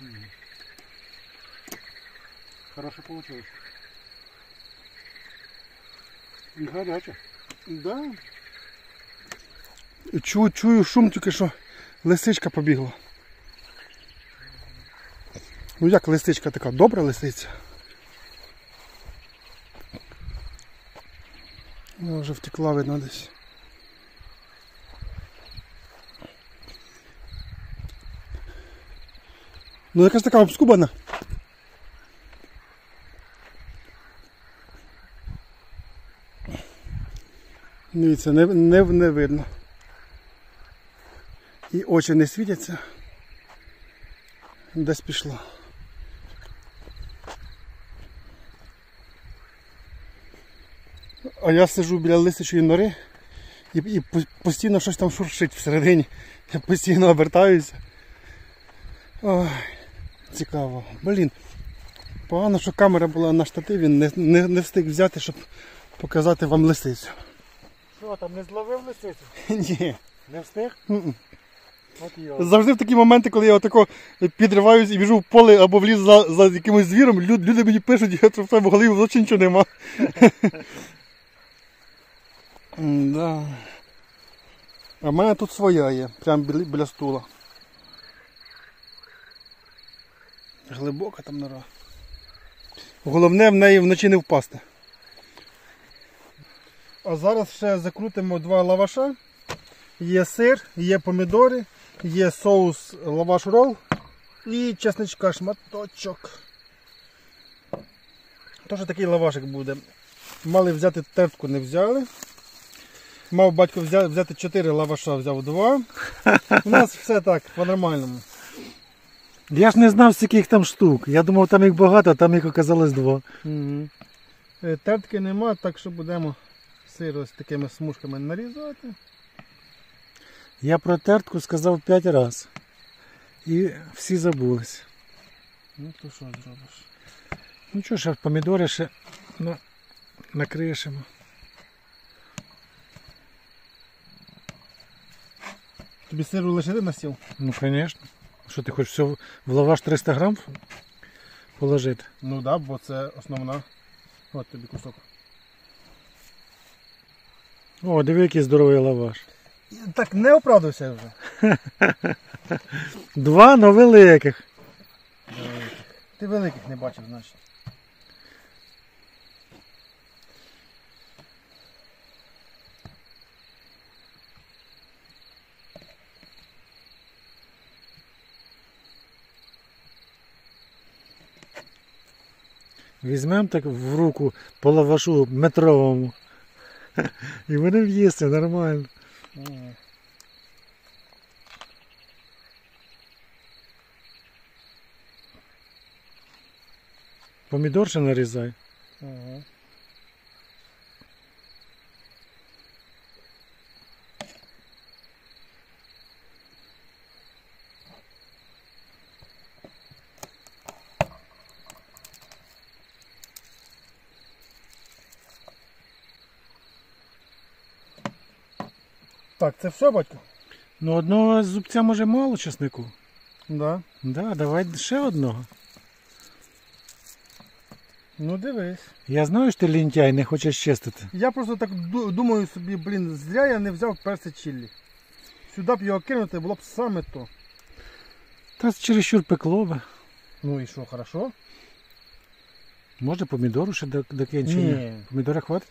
М. Хорошо получилось. І гаряче. да. Чую, чую шум тільки що Лисичка побігла. Ну як лисичка така? Добра лисиця? Вона вже втекла видно десь. Ну якась така обскубана. Дивіться, не, не, не видно. І очі не світяться. Десь пішла. А я сиджу біля лисичої нори і, і постійно щось там шуршить всередині. Я постійно обертаюся. Ой, цікаво. Блін. Погано, що камера була на штативі, не, не, не встиг взяти, щоб показати вам лисицю. Що там, не зловив лисицю? Ні. Не встиг? От йо. Завжди в такі моменти, коли я отако підриваюсь і біжу в поле або в ліс за, за якимось звіром, люд, люди мені пишуть, що в тебе в голові взагалі нічого нема. да. А в мене тут своя є, прямо біля, біля стула. Глибока там нора. Головне в неї вночі не впасти. А зараз ще закрутимо два лаваша. Є сир, є помідори, є соус лаваш рол і чесничка шматочок. Тож такий лавашик буде. Мали взяти тертку, не взяли. Мав батько взяти 4 лаваша, взяв 2. У нас все так, по-нормальному. Я ж не знав, скільки їх там штук. Я думав, там їх багато, а там їх оказалось два. Угу. Тертки нема, так що будемо сир ось такими смужками нарізати. Я про тертку сказав п'ять разів. І всі забулись. Ну то що зробиш? Ну що ж, помідори ще ну, накришимо. Тобі сиру лишити на стіл? Ну, звісно. Що ти хочеш все в лаваш 300 грам положити? Ну так, да, бо це основна. От тобі кусок. О, диви, який здоровий лаваш. Так не оправдався вже. Два, но великих. Ти великих не бачив, значить. Візьмемо так в руку по лавашу метровому. І будемо їсти нормально. Ні. Помідор ще нарізай. Угу. Так, це все, батько? Ну одного зубця може мало чеснику. Да. Да, давай ще одного. Ну дивись. Я знаю, що ти лінтяй, не хочеш чистити. Я просто так ду- думаю собі, блін, зря я не взяв перси чилі. Сюди б його кинути було б саме то. Та чересчур пекло би. Ну і що, хорошо? Може помідору ще до- докинь чи ні? Ні. Помідора хватить?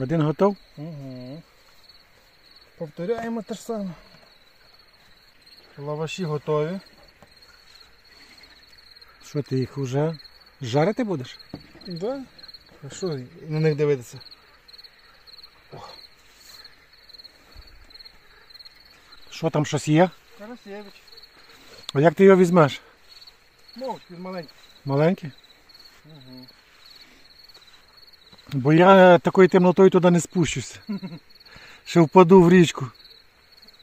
Один готов? Угу. Повторяємо те ж саме. Лаваші готові. Що ти їх уже жарити будеш? Да. А що на них дивитися? Що там щось є? Карасєвич. А як ти його візьмеш? Мов, він маленький. Маленький? Угу. Бо я такою темнотою туди не спущуся. Ще впаду в річку.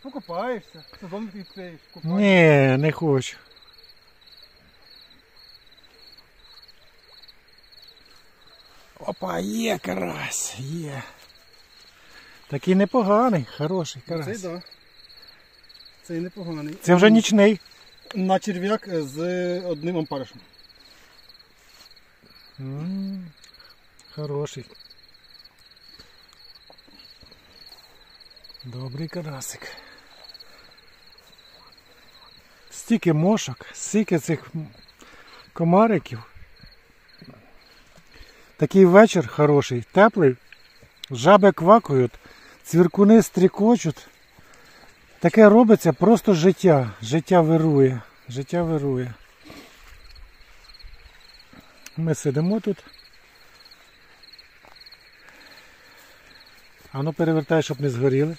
Покопаєшся, сезон відкриєш, купаєш. Ні, не хочу. Опа, є карась, є. Такий непоганий, хороший Цей карась. да. Цей непоганий. Це вже нічний. На черв'як з одним ампаришем. М, Хороший. Добрий карасик. Стільки мошок, стільки цих комариків. Такий вечір хороший, теплий. Жаби квакають, цвіркуни стрікочуть. Таке робиться просто життя. Життя вирує. Життя вирує. Ми сидимо тут. А ну перевертай, щоб не згоріли.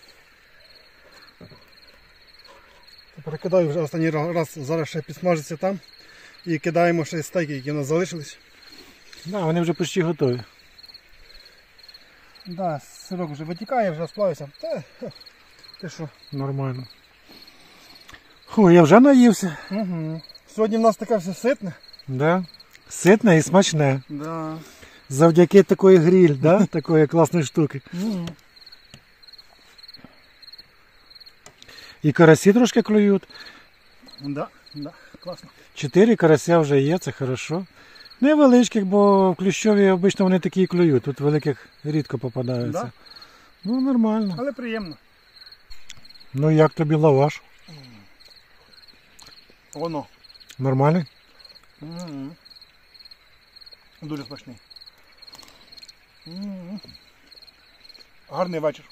Перекидаю вже останній раз, зараз ще підсмажиться там. І кидаємо ще стейки, які у нас залишились. Да, вони вже почти готові. Да, сирок вже витікає, вже сплавився. Та, ти що? Нормально. Фу, я вже наївся. Угу. Сьогодні в нас таке все ситне. Да? Ситне і смачне. Да. Завдяки такої гріль, да? такої класної штуки. Угу. І карасі трошки клюють. Да, да, класно. Чотири карася вже є, це хорошо. Невеличких, бо в Клющові обично вони такі і клюють. Тут великих рідко попадаються. Да? Ну, нормально. Але приємно. Ну як тобі лаваш? Воно. Нормальний? Угу. Дуже смачний. Угу. Гарний вечір.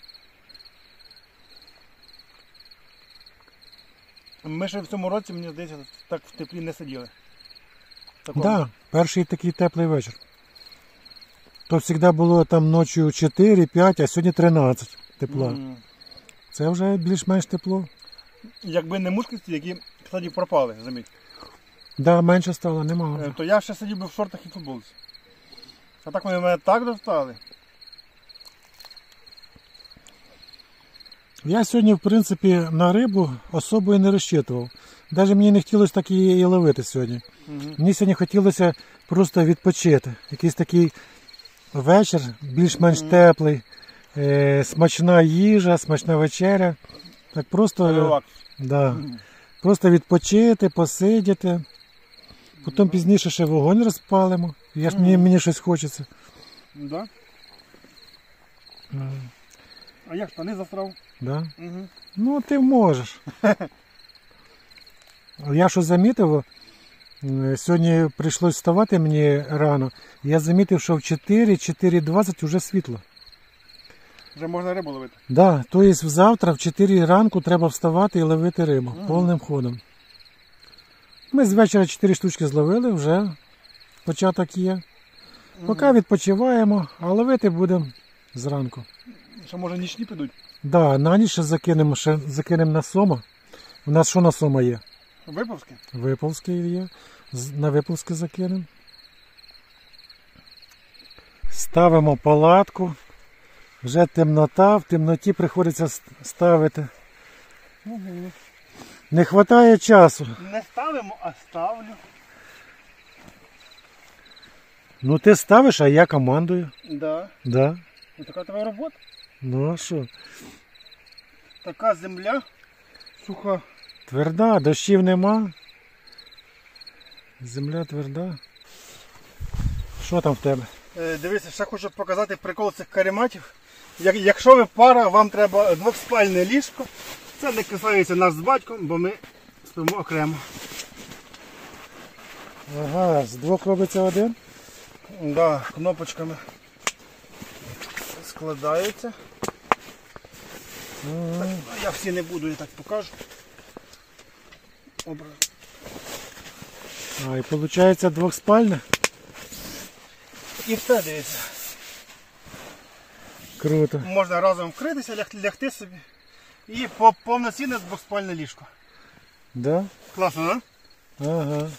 Ми ще в цьому році, мені здається, так в теплі не сиділи. Так, да, перший такий теплий вечір. То завжди було там ночі 4-5, а сьогодні 13 тепла. М. Це вже більш-менш тепло. Якби не мушківці, які, кстати, пропали, заміть. Да, менше стало, нема. Е. То я ще сидів би в шортах і футболці. А так вони мене так достали. Я сьогодні, в принципі, на рибу особо і не розчитував. Навіть мені не хотілося так її ловити сьогодні. Мені сьогодні хотілося просто відпочити. Якийсь такий вечір, більш-менш теплий, е, смачна їжа, смачна вечеря. Так просто, Релакс. да, просто відпочити, посидіти. Потім пізніше ще вогонь розпалимо. Я ж мені, мені щось хочеться. Да? А як штани засрав? Да? Угу. Ну, ти можеш. Я що замітив, е, сьогодні прийшлось вставати мені рано. Я замітив, що в 4-4.20 вже світло. Вже можна рибу ловити. Да, тобто завтра в 4 ранку треба вставати і ловити рибу Ага. повним ходом. Ми з вечора 4 штучки зловили, вже початок є. Поки відпочиваємо, а ловити будемо зранку. Ще може нічні підуть. Да, на ніч ще закинемо, ще закинемо на сома. У нас що на сома є? Виповські? Виползький є. На Виползьке закинемо. Ставимо палатку. Вже темнота, в темноті приходиться ставити. Угу. Не вистачає часу. Не ставимо, а ставлю. Ну ти ставиш, а я командую. Да. Да. Ось така твоя робота. Ну а що? Така земля суха. Тверда, дощів нема. Земля тверда. Що там в тебе? Е, Дивіться, ще хочу показати прикол цих карематів. Як, якщо ви пара, вам треба двохспальне ліжко. Це не касається нас з батьком, бо ми спимо окремо. Ага, з двох робиться один. Да, кнопочками складається. Так, я всі не буду, я так покажу. А, і виходить двохспальне. І все дивіться. Круто. Можна разом вкритися, ляг- лягти собі. І по повноцінне двохспальне ліжко. Да? Класно, так? Ага.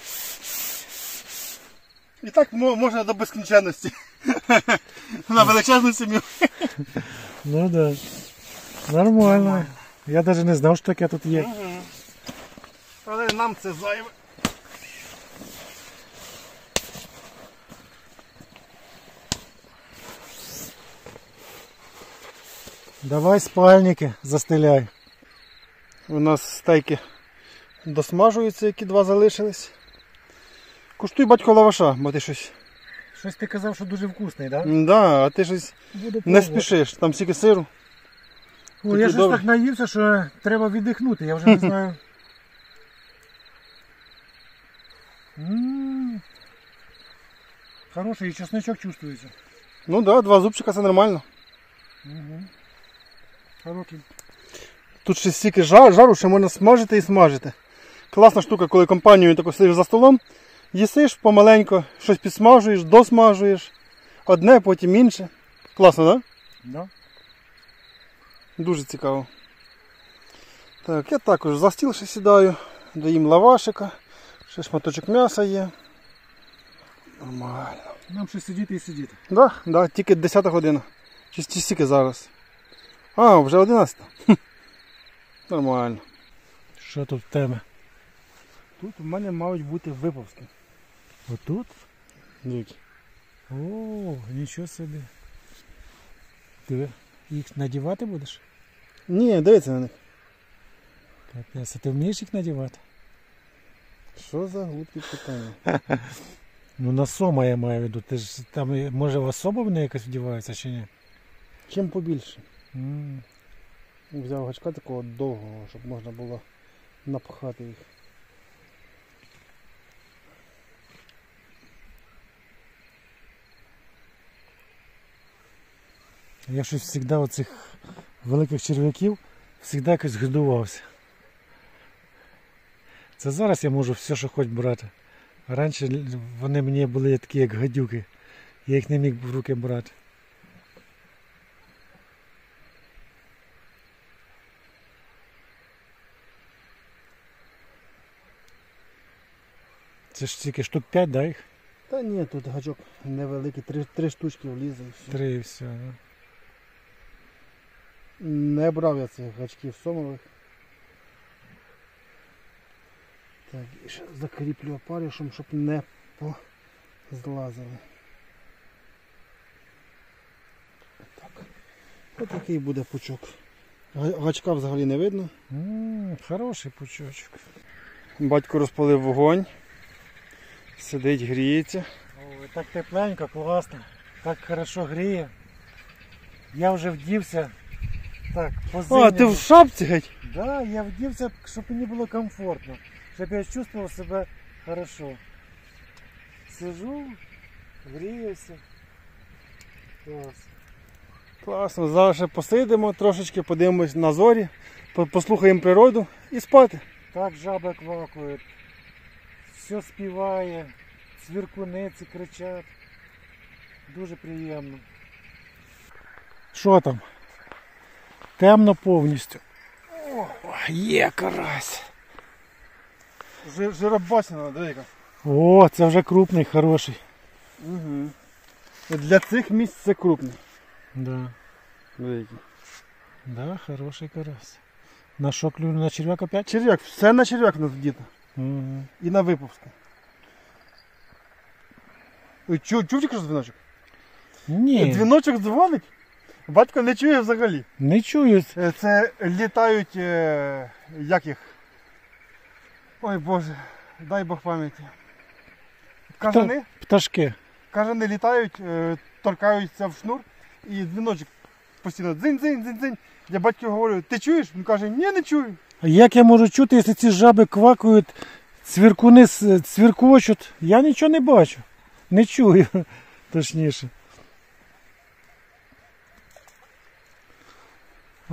І так мо- можна до безкінченності. На величезну сім'ю. Ну да. Нормально. Я навіть не знав, що таке тут є. Але нам це зайве. Давай спальники застеляй. У нас стейки досмажуються, які два залишились. Куштуй батько лаваша, бо ти щось. Щось ти казав, що дуже вкусний, так? Да, а ти щось Буду не спішиш, там стільки сиру. О, я щось так наївся, що треба віддихнути, я вже не знаю. Хороший і чесночок чувствується. Ну так, да, два зубчика це нормально. Хороший. Тут ще стільки жар, жару, що можна смажити і смажити. Класна штука, коли компанією тако сидиш за столом, їсиш помаленько, щось підсмажуєш, досмажуєш. Одне, потім інше. Класно, так? Да? Дуже цікаво. Так, я також за стіл ще сідаю, доїм лавашика, ще шматочок м'яса є. Нормально. Нам ще сидіти і сидіти. Да, да, тільки 10 година. Чи стільки зараз? А, вже 11. Хм. Нормально. Що тут в тебе? Тут у мене мають бути виповські. Отут? Дивіться. О, нічого собі. Ти їх надівати будеш? Ні, дивіться на них. Капець, а ти вмієш їх надівати? Що за глупі питання? Ну на сома я маю в виду. Ти ж там може особа в неї якась вдівається чи ні? Чим побільше? М. Взяв гачка такого довгого, щоб можна було напхати їх. Я щось завжди оцих великих черв'яків завжди якось годувався. Це зараз я можу все, що хоч брати. Раніше вони мені були такі, як гадюки. Я їх не міг в руки брати. Це ж тільки штук 5, да їх? Та ні, тут гачок невеликий, три, три штучки влізе і все. Три і все, да. Не брав я цих гачків сомових. Так, і ще закріплю опаришем, щоб не позлазили. Так. Ось такий буде пучок. Гачка взагалі не видно. М, хороший пучочок. Батько розпалив вогонь. Сидить, гріється. Ой, так тепленько, класно. Так хорошо гріє. Я вже вдівся. Так, по А, ти в шапці геть? Да, я вдівся, щоб мені було комфортно. Щоб я чувствував себе хорошо. Сижу, гріюся. Клас. Класно, зараз ще посидимо, трошечки подивимось на зорі, послухаємо природу і спати. Так жаби квакають. Все співає, цвіркуниці кричать. Дуже приємно. Що там? Темно повністю. О, є карась. Жиробасина, дивіться. О, це вже крупний, хороший. Угу. Для цих місць це крупний. Да. Великий. Да, хороший карась. На що клюнув на черв'як опять? Черв'як, все на черв'як нас діти. Угу. І на випуску. Ой, Чув, чув тільки що дзвіночок? Ні, Дзвіночок дзвонить. Батько не чує взагалі. не чую. Е, Це літають, е, як їх? Ой Боже, дай Бог пам'яті. Кажани, Пташки. кажани літають, е, торкаються в шнур і дзвіночок постійно дзинь, дзинь, дзинь, дзинь. Я батьку говорю, ти чуєш? Він каже, ні, не чую. А Як я можу чути, якщо ці жаби квакають, цвіркуни цвіркочуть? Я нічого не бачу. Не чую, точніше.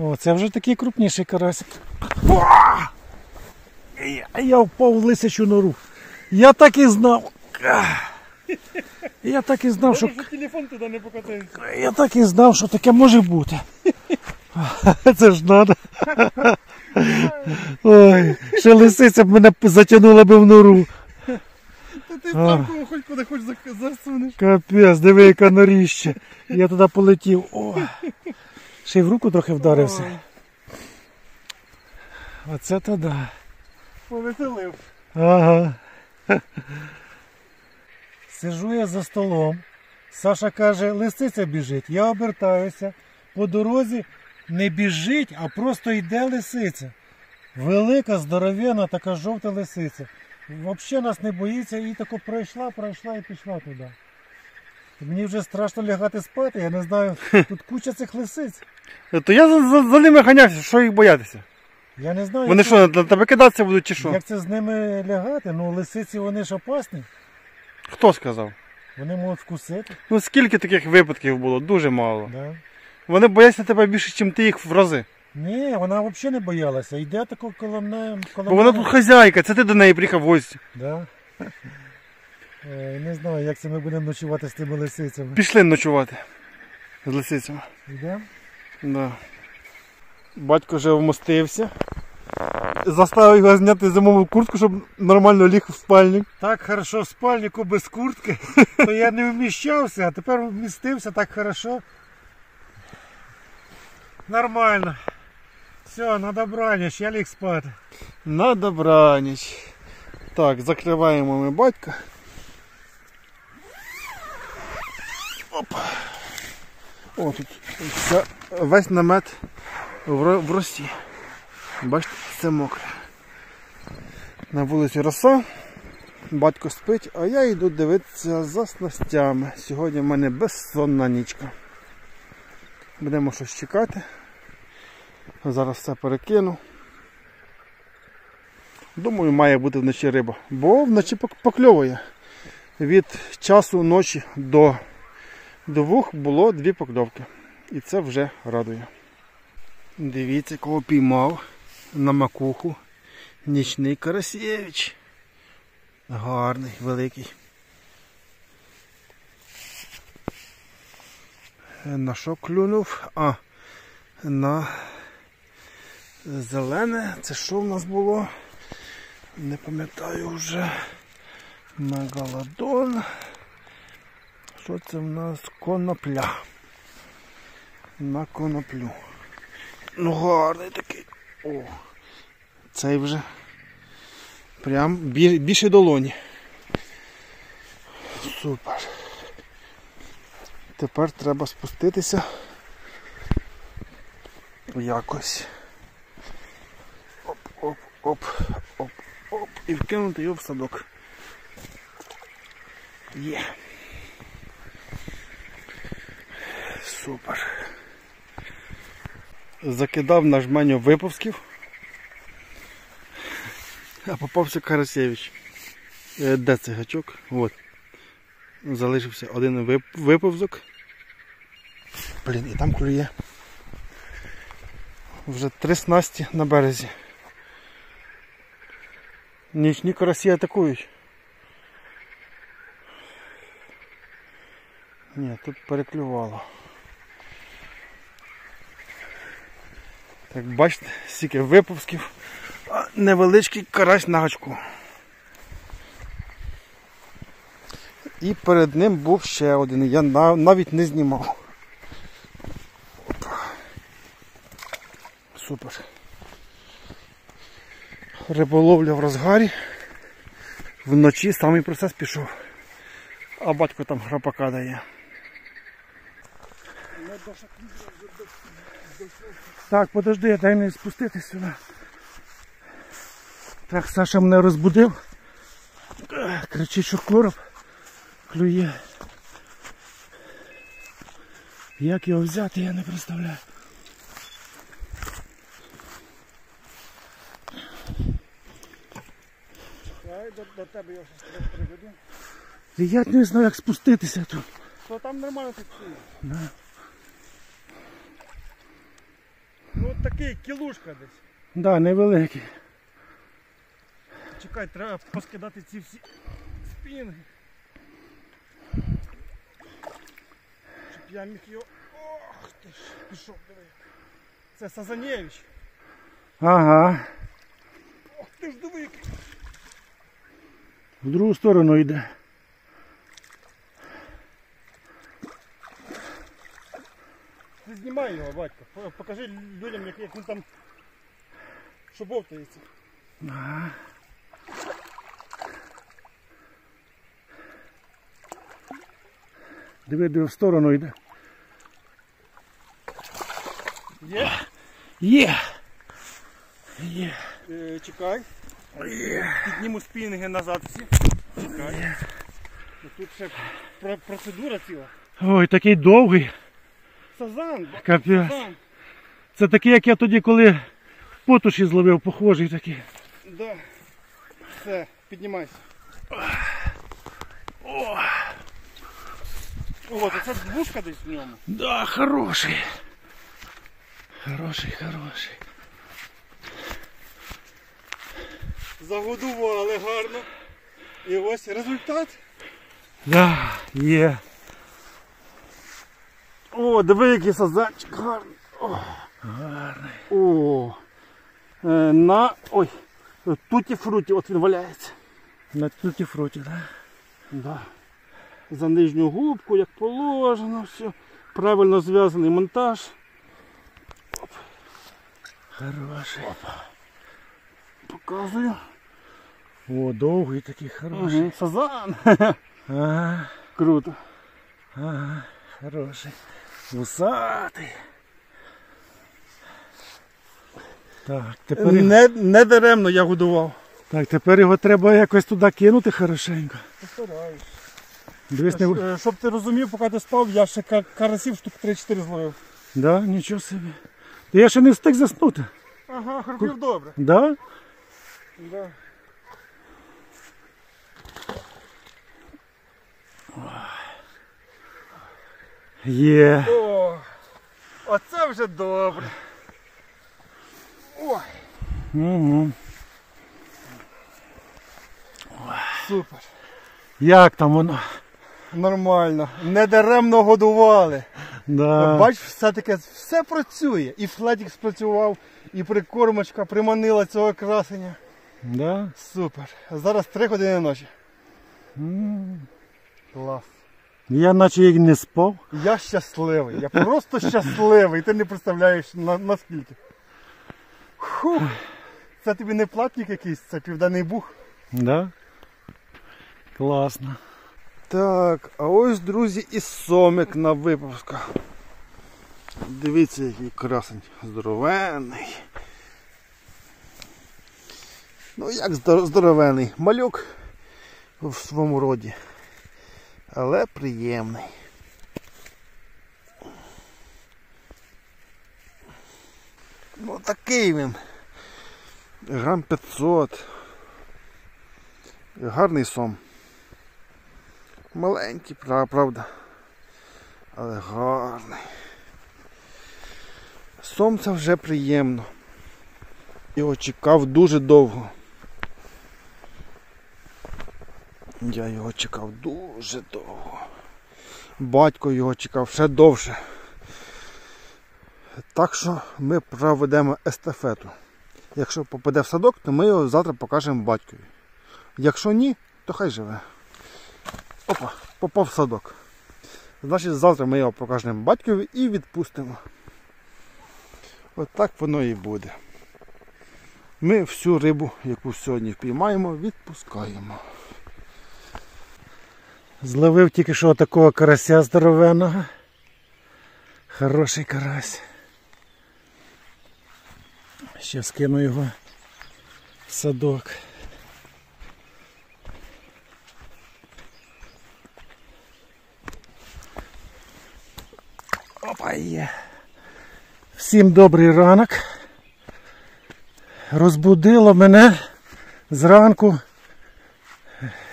О, це вже такий крупніший карасик. Уа! Я- Я впав в лисячу нору. Я так і знав. Я так і знав, що телефон туди не покатається. я так і знав, що таке може бути. Це ж надо. Ой, ще лисиця б мене затягнула би в нору. Та ти А. хоч куди хоч засунеш. Капець, диви, яка норіще. Я туди полетів. О. Ще й в руку трохи вдарився. Ой, Оце то да. Повеселив. Ага. Сижу я за столом. Саша каже, лисиця біжить. Я обертаюся. По дорозі не біжить, а просто йде лисиця. Велика, здоровенна, така жовта лисиця. Взагалі нас не боїться і тако пройшла, пройшла і пішла туди. Мені вже страшно лягати спати, я не знаю, тут куча цих лисиць. То я за, за, за ними ганявся, що їх боятися? Я не знаю, Вони як, що, на тебе кидатися будуть чи що? як це з ними лягати. Ну, лисиці вони ж опасні, Хто сказав? вони можуть вкусити. Ну скільки таких випадків було? Дуже мало. Да. Вони бояться тебе більше, ніж ти їх в рази. Ні, вона взагалі не боялася. Йде тако коло мене. Коло Бо вона мене. тут хазяйка, це ти до неї приїхав в гості. Да. Е, Не знаю, як це ми будемо ночувати з тими лисицями. Пішли ночувати з лисицями. Йдемо? Да. Батько вже вмостився. Заставив його зняти зимову куртку, щоб нормально ліг в спальник. Так хорошо в спальнику без куртки, то я не вміщався, а тепер вмістився так хорошо. Нормально. Все, на добраніч, я ліг спати. На добраніч. Так, закриваємо ми батька. Оп. О, тут вся, весь намет в, в росі. Бачите, це мокре. На вулиці роса. Батько спить, а я йду дивитися за снастями. Сьогодні в мене безсонна нічка. Будемо щось чекати. Зараз все перекину. Думаю, має бути вночі риба, бо вночі покльовує. Від часу ночі до двох було дві покльовки. І це вже радує. Дивіться, кого піймав на макуху. Нічний Карасєвич. Гарний, великий. На що клюнув? А, на зелене. Це що в нас було? Не пам'ятаю вже. Мегалодон. Що це в нас? Конопля. На коноплю. Ну гарний такий. О. Цей вже прям більше долоні. Супер. Тепер треба спуститися якось. Оп, оп, оп, оп, оп. І вкинути його в садок. Є. Супер. Закидав на жменю виповзків. А попався Карасєвич. Е, Де цей гачок? От. Залишився один вип- виповзок. Блін, і там клює. Вже три снасті на березі. Нічні карасі атакують. Ні, тут переклювало. Так, бачите, стільки випусків, а невеличкий карась на гачку. І перед ним був ще один, я навіть не знімав. Опа. Супер. Риболовля в розгарі. Вночі самий процес пішов. А батько там грапака дає. Так, подожди, дай мені спуститись сюди. Так, Саша мене розбудив. Кричить, що короб клює. Як його взяти, я не представляю. До, до тебе його щось приведу. Я не знаю, як спуститися тут. То там нормально тут стоїть. Ну от такий кілушка десь. Да, невеликий. Чекай, треба поскидати ці всі спінги. Щоб я міг його. Ох ти ж, пішов, диви. Це Сазанєвич. Ага. Ох ти ж диви. В другу сторону йде. Ти знімай його, батько. Покажи людям, як, як він там шобовтається. Диви, диви, в сторону йде. Є? Є! Є. Е, чекай. Підніму спінги назад всі. Чекай. Ну, Тут ще процедура ціла. Ой, такий довгий. Сазан, Капець. сазан. Це такий, як я тоді, коли потуші зловив, похожий такий. Да. Все, піднімайся. О, О це двушка десь в ньому. Да, хороший. Хороший, хороший. Загодували гарно. І ось результат. Да, є. О, диви, який сазанчик гарний. О. Гарний. О. Е, на. Ой. Тутті-фрутті, от він валяється. На тутті-фрутті, да? Да. За нижню губку, як положено, все. Правильно зв'язаний монтаж. Хороший. Показую. О, довгий такий хороший. Угу. Сазан. Ага, Круто. ага, хороший. Вусатий. Так, тепер, Не, не даремно я годував. так, тепер його треба якось туди кинути хорошенько. Постараюсь. Дивись, не... Е, Щоб ти розумів, поки ти спав, я ще карасів штук 3-4 зловив. Да, нічого собі. Та я ще не встиг заснути. Ага, хропів добре. Да? Да. Є. О, оце вже добре. Ой, Угу. супер. Як там воно? Нормально. Не даремно годували. Да. Бач, все-таки все працює. І флетік спрацював, і прикормочка приманила цього красення. Да? Супер. Зараз 3 години ночі. М, Клас. Я наче як не спав. Я щасливий. Я просто щасливий. Ти не представляєш на, наскільки. Фух. Це тобі не платник якийсь, це південний бух. Да? Класно. Так, а ось, друзі, і сомик на випусках. Дивіться, який красень здоровенний. Ну як здор- здоровенний? Малюк в своєму роді. Але приємний. Ну такий він. Грам 500. Гарний сом. Маленький, пра- правда. Але гарний. Сом це вже приємно. Його чекав дуже довго. Я його чекав дуже довго. Батько його чекав ще довше. Так що ми проведемо естафету. Якщо попаде в садок, то ми його завтра покажемо батькові. Якщо ні, то хай живе. Опа, попав в садок. Значить, завтра ми його покажемо батькові і відпустимо. От воно і буде. Ми всю рибу, яку сьогодні впіймаємо, відпускаємо. Зловив тільки що такого карася здоровенного. Хороший карась. Ще скину його в садок. Опа є. Всім добрий ранок. Розбудило мене зранку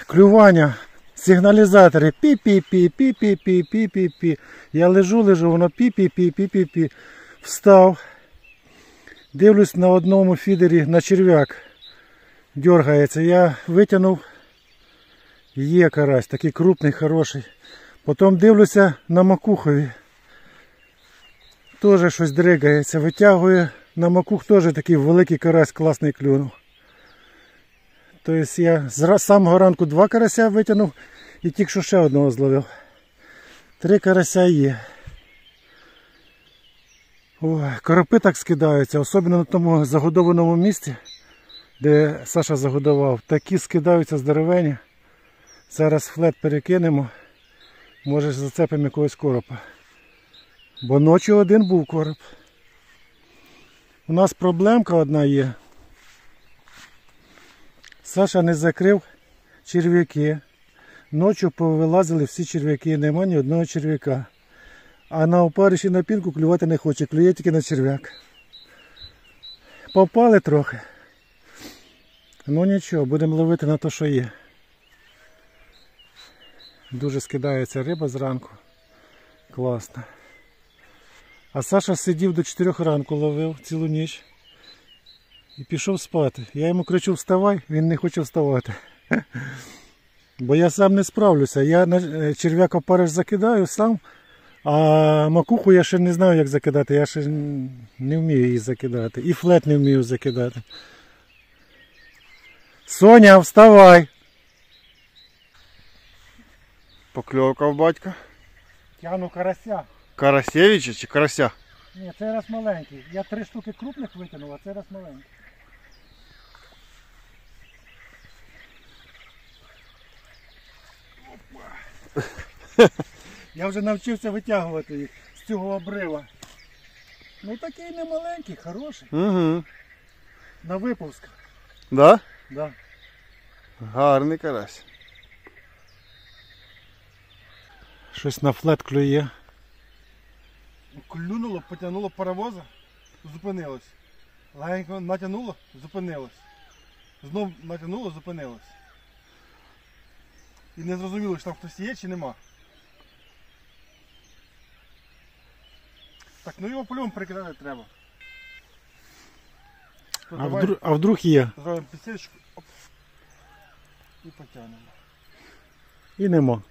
клювання. Сигналізатори пі-пі-пі, пі-пі-пі, пі-пі-пі. Я лежу, лежу, воно пі-пі-пі, пі-пі-пі. Встав. Дивлюсь на одному фідері на черв'як. Дергається. Я витягнув. Є карась, такий крупний, хороший. Потім дивлюся на макухові. Теж щось дригається. Витягує. На макух теж такий великий карась, класний клюнув. Тобто я з самого ранку два карася витягнув і тільки що ще одного зловив. Три карася є. Ой, коропи так скидаються, особливо на тому загодованому місці, де Саша загодував. Такі скидаються здоровені. Зараз флет перекинемо. Може зацепимо якогось коропа. Бо ночі один був короб. У нас проблемка одна є. Саша не закрив черв'яки. Ночі повилазили всі черв'яки, нема ні одного черв'яка. А на опариші на пінку клювати не хоче, клює тільки на черв'як. Попали трохи. Ну нічого, будемо ловити на те, що є. Дуже скидається риба зранку. Класно. А Саша сидів до 4 ранку ловив цілу ніч і пішов спати. Я йому кричу вставай, він не хоче вставати. Бо я сам не справлюся. Я на е, черв'як закидаю сам, а макуху я ще не знаю, як закидати. Я ще не вмію її закидати. І флет не вмію закидати. Соня, вставай! Покльовка в батька. Тягну карася. Карасєвича чи карася? Ні, цей раз маленький. Я три штуки крупних витягнув, а цей раз маленький. Я вже навчився витягувати їх з цього обрива. Ну такий не маленький, хороший. Угу. На випуск. Да? Да. Гарний карась. Щось на флет клює. Клюнуло, потягнуло паровоза, зупинилось. Легенько натягнуло, зупинилось. Знов натягнуло, зупинилось. І не зрозуміло, чи там хтось є чи нема. Так, ну його по-любому прикидати треба. То А, давай вдруг, а вдруг є? зробимо підсилочку. Оп. І потягнемо. І нема.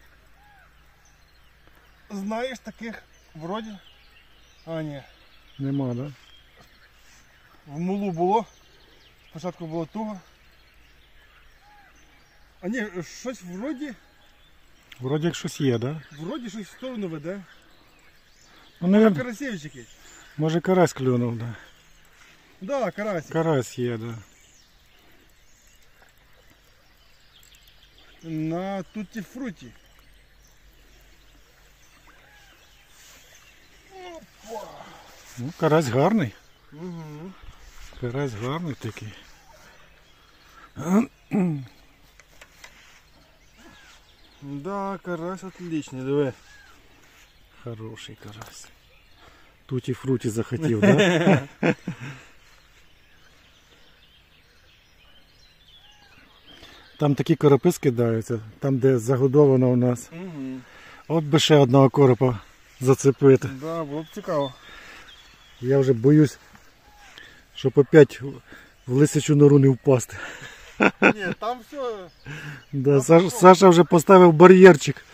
Знаєш таких вроді? А, ні. Нема, да? В мулу було. Спочатку було туго. А ні, щось вроді, Вроді як щось є, да? вроді щось в сторону веде. Ну, навірно, Карасєвич якийсь. може карась клюнув, да. Да, карасик. Карась є, да. На туті фруті. Ну, карась гарний. Угу. Карась гарний такий. Да, карась отличний, диви. Хороший карась. Туті фруті захотів, да? Там такі коропи скидаються, там де загодовано у нас. Угу. От би ще одного коропа зацепити. Да, було б цікаво. Я вже боюсь, щоб опять в лисячу нору не впасти. Ні, там все. Да, Саш, Саша вже поставив бар'єрчик.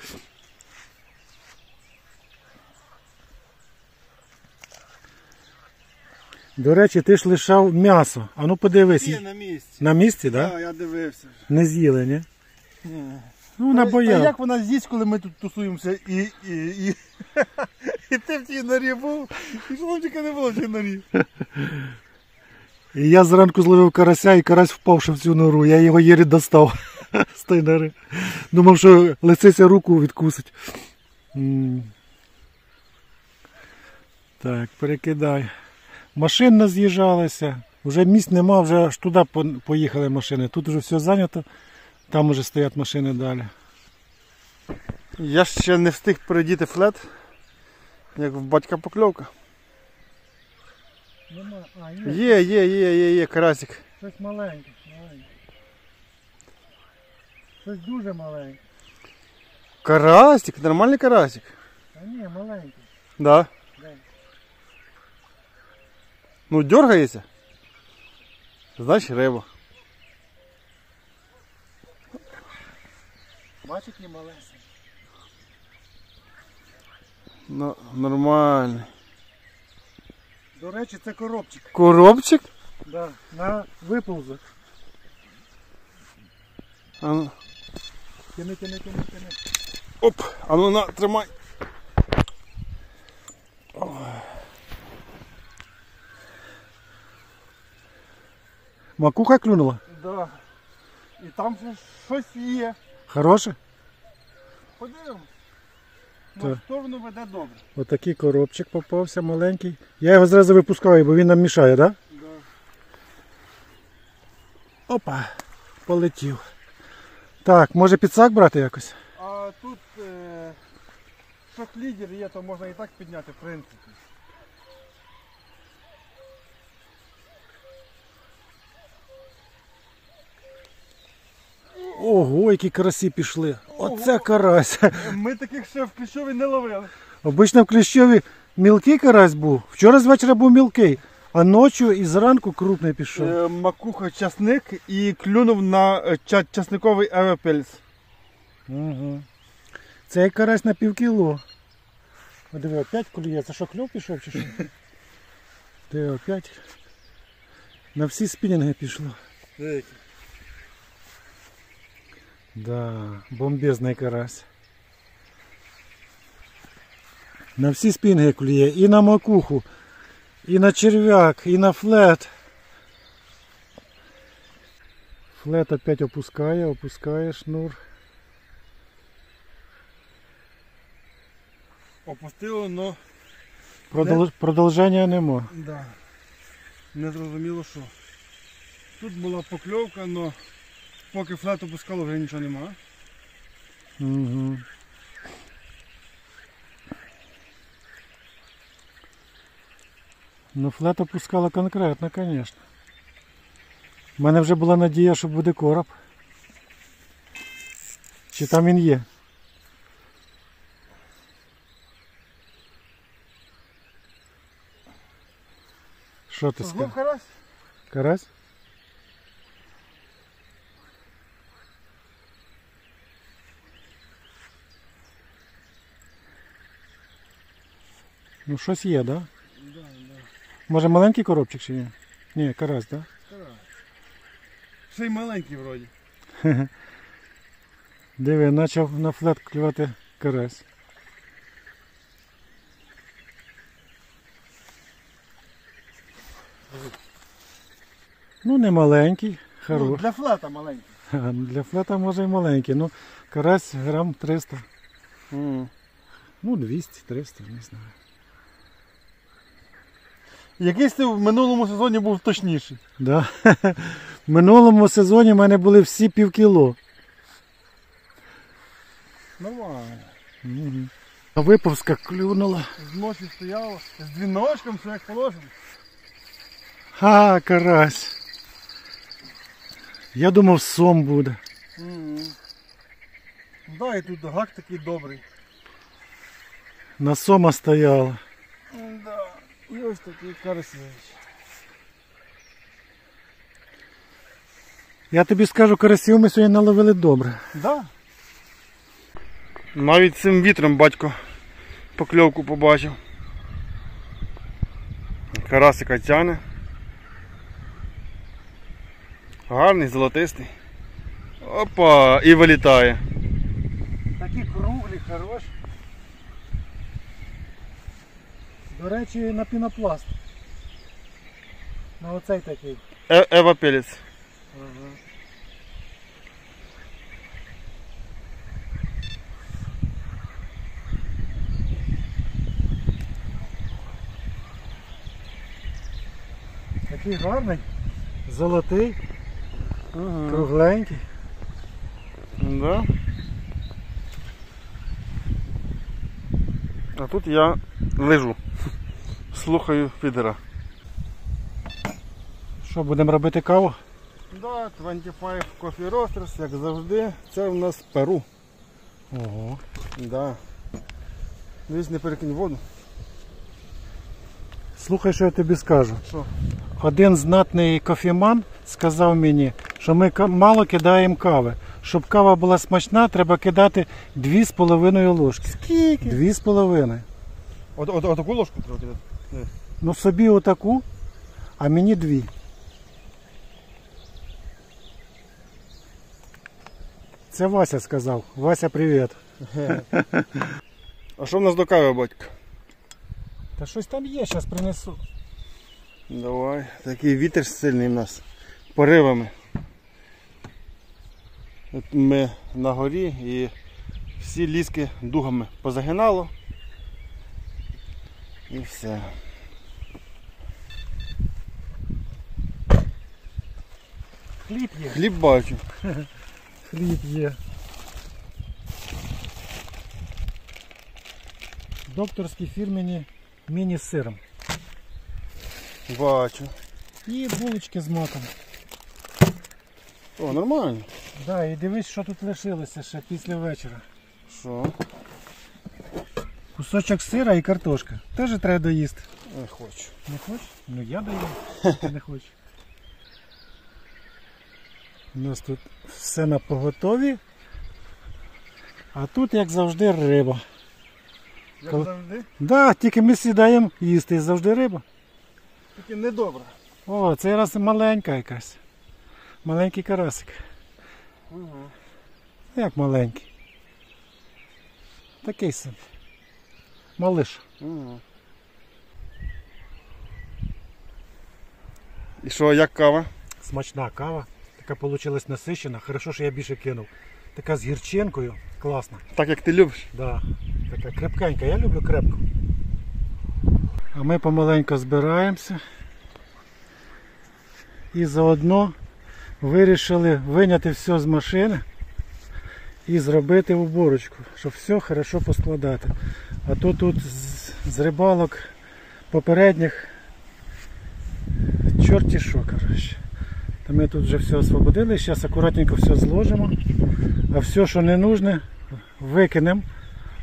До речі, ти ж лишав м'ясо. А ну подивись. Є на місці. На місці, Так? Да? я дивився. Не з'їли, ні? Ні. Ну, вона Та бояла. як вона з'їсть, коли ми тут тусуємося і, і, і, і ти в тій норі був, і Соломчика не було в тій норі. І я зранку зловив карася, і карась впавши в цю нору. Я його єрі достав з тої нори. Думав, що лисиця руку відкусить. Так, перекидай. Машин з'їжджалися. Вже місць нема, вже аж туди поїхали машини. Тут вже все зайнято. Там вже стоять машини далі. Я ще не встиг передіти флет, як в батька покльовка. Нема, а, Є, є, є, є, є, карасик. щось маленьке, маленьке. Щось дуже маленьке. Карасик, нормальний карасик. А ні, маленьке. Да. Да. Ну, дергається. Значить риба. Бачиш, не маленький. Ну, нормальний. До речі, це коробчик. Коробчик? Да, на виповзок. А ну, Тяни, тяни, тяни, тяни. оп, а ну на, тримай. Макуха клюнула? Да. І там ще щось є. Хороше? Подивимось. Ну, в сторону веде добре. Отакий коробчик попався маленький. Я його зразу випускаю, бо він нам мішає, так? Да? Да. Опа, полетів. Так, може підсак брати якось? А тут е, шок-лідер є, то можна і так підняти, в принципі. Ого, які карасі пішли. Оце карась. Ми таких ще в Кліщові не ловили. Обично в Кліщові мілкий карась був. Вчора з вечора був мілкий, а ночі і зранку крупний пішов. Е, макуха часник і клюнув на е, ча- часниковий авепельс. Угу. Цей карась на півкіло. А диви, опять клює. Це що кльов пішов чи що? Ти опять. На всі спінінги пішло. Да, бомбезний карась. На всі спінги клює. І на макуху, і на черв'як, і на флет. Флет опять опускає, опускає шнур. Опустило, но Продол... Продовження нема. да. не зрозуміло що. Тут була покльовка, але поки флет опускало, вже нічого нема. Угу. Ну, флет опускала конкретно, звісно. У мене вже була надія, що буде короб. Чи там він є? Що ти скажеш? карась? Карась? Ну щось є, да? Да, да. Може маленький коробчик чи ні? Ні, карась, да? Карась. Ще й маленький вроді. Диви, почав на флет клювати карась. Ну, не маленький, Ну, хороший. для флета маленький. Для флета може і маленький. Ну, карась грам 300. М. Ну, 200, 300, не знаю. Якийсь ти в минулому сезоні був точніший. Да. В минулому сезоні в мене були всі півкіло. Нормально. Угу. А виповська клюнула. З ночі стояло, з двіночком, все як положено. А, карась. Я думав, сом буде. М. Да, і тут гак такий добрий. На сома стояла. Да. І ось такий карасевич. Я тобі скажу, карасів ми сьогодні наловили добре. Да. Навіть цим вітром батько покльовку побачив. Карасика тяне. Гарний, золотистий. Опа, і вилітає. Такі круглі, хороші. До речі, на пінопласт. На оцей такий. Е- Ева Пелець. Такий гарний. Золотий, Ага. кругленький. Да. А тут я лежу. Слухаю підера. Що, будемо робити каву? Да, 25 Coffee Roasters, як завжди, це в нас Перу. Ого. Да. Дивись, не перекинь воду. Слухай, що я тобі скажу. Що? Один знатний кофеман сказав мені, що ми мало кидаємо кави. Щоб кава була смачна, треба кидати 2,5 ложки. Скільки? 2,5. От, от, от таку ложку треба кидати. Ну собі отаку, а мені дві. Це Вася сказав. Вася, привіт. А що в нас до кави, батько? Та щось там є, зараз принесу. Давай. Такий вітер сильний в нас. Поривами. От ми на горі і всі ліски дугами позагинало. І все. Хліб є. Хліб бачу. Хліб є. Докторські фірмені міні з сиром. Бачу. І булочки з маком. О, нормально. Да, і дивись, що тут лишилося ще після вечора. Що? Кусочок сира і картошка. Теж треба доїсти. Не хочу. Не хочеш? Ну я даю. Ти не хочеш. У нас тут все на поготові. А тут, як завжди, риба. Як Коли- завжди. Да, тільки ми сідаємо їсти і завжди риба. Тільки недобре. О, цей раз маленька якась. Маленький карасик. Угу. Як маленький. Такий собі. Малиш. Угу. І що, як кава? Смачна кава. Така вийшла насищена. Хорошо, що я більше кинув. Така з гірчинкою. Класна. Так як ти любиш. Да. Така крепкенька. Я люблю крепку. А ми помаленьку збираємося. І заодно вирішили виняти все з машини і зробити уборочку, щоб все хорошо поскладати. А то тут з, з рибалок попередніх чорті що, коротше. Та ми тут вже все освободили, зараз акуратненько все зложимо, а все, що не нужне, викинемо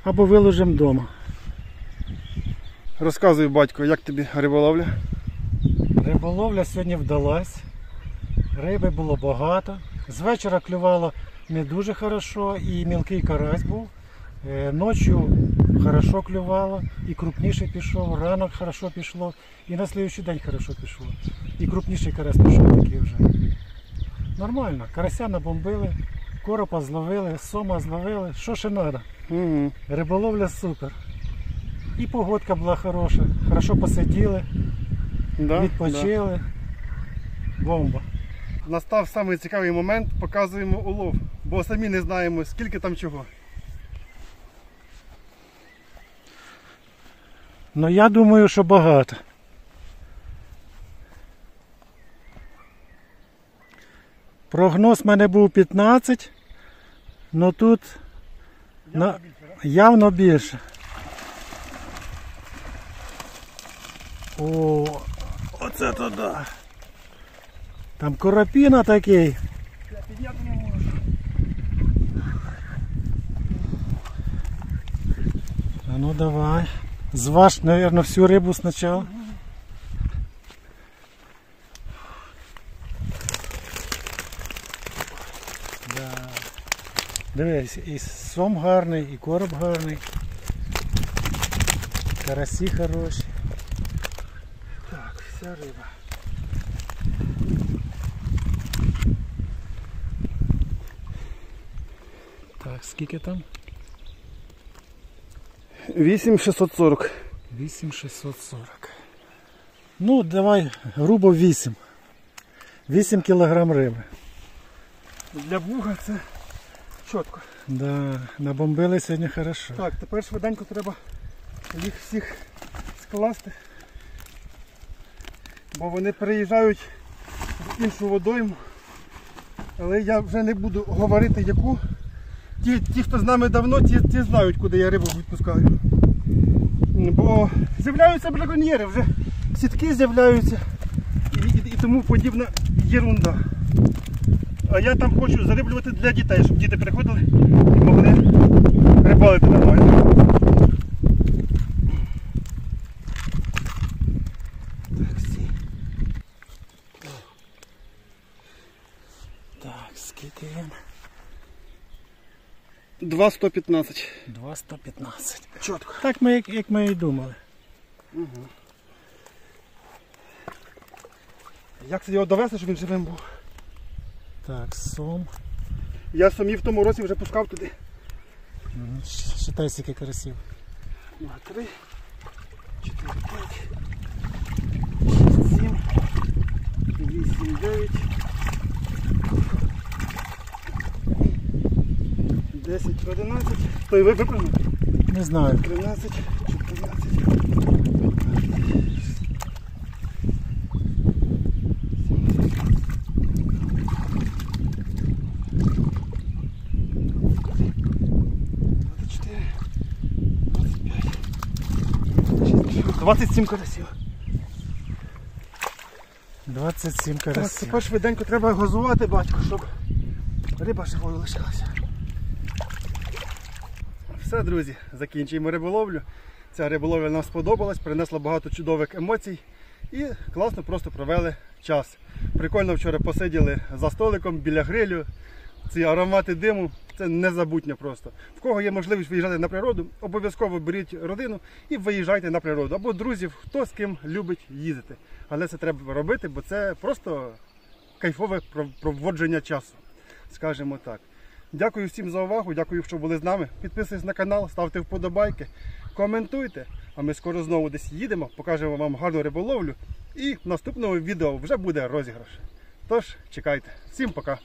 або виложимо вдома. Розказуй, батько, як тобі риболовля? Риболовля сьогодні вдалась. Риби було багато. З вечора клювало не дуже хорошо, і мілкий карась був. Е, Ночі хорошо клювало, і крупніший пішов, ранок хорошо пішло, і на слідуючий день хорошо пішло. І крупніший карась пішов такий вже. Нормально, карася набомбили, Коропа зловили, сома зловили. Що ще треба? Угу. Риболовля супер. І погодка була хороша. Хорошо посиділи, Да, відпочили. Бомба. Настав самий цікавий момент, показуємо улов, бо самі не знаємо, скільки там чого. Ну я думаю, що багато. Прогноз в мене був 15, але тут на... явно більше. О, оце то да. Там коропіна такий. А ну давай. Зваж, наверное, всю рибу сначала. Да. Дивись, і сом гарний, і короб гарний. Карасі хороші. Так, вся риба. Так, скільки там? 8640. 8640. Ну, давай грубо 8. 8 кілограм риби. Для буга це чітко. Да, набомбили сьогодні хорошо. Так, тепер швиденько треба їх всіх скласти. Бо вони переїжджають в іншу водойму. Але я вже не буду говорити яку. Ті, ті хто з нами давно, ті, ті знають, куди я рибу відпускаю. Бо з'являються браконьєри, вже сітки з'являються і, і, і тому подібна єрунда. А я там хочу зариблювати для дітей, щоб діти приходили і могли рибалити нормально. Так, всі. Так, скільки він? 2,115. 215. Чітко. Так ми, як, як ми і думали. Як це його довести, щоб він живим був? Так, сом. Я самі в тому році вже пускав туди. Щ- Считай, скільки карасів. Два, три, чотири, п'ять, шість, сім, вісім, дев'ять, десять, одинадцять. Той ви випрыгнув? Не знаю. 13, 14. Двадцять сім карасів. 27 Так, карасів. тепер швиденько треба газувати, батько, щоб риба живою лишилася. Все, друзі, закінчуємо риболовлю. Ця риболовля нам сподобалась, принесла багато чудових емоцій і класно просто провели час. Прикольно вчора посиділи за столиком біля грилю. Ці аромати диму це незабутньо просто. В кого є можливість виїжджати на природу, обов'язково беріть родину і виїжджайте на природу. Або друзів, хто з ким любить їздити. Але це треба робити, бо це просто кайфове проводження часу. Скажімо так. Дякую всім за увагу, дякую, що були з нами. Підписуйтесь на канал, ставте вподобайки, коментуйте. А ми скоро знову десь їдемо, покажемо вам гарну риболовлю. І в наступному відео вже буде розіграш. Тож, чекайте. Всім пока!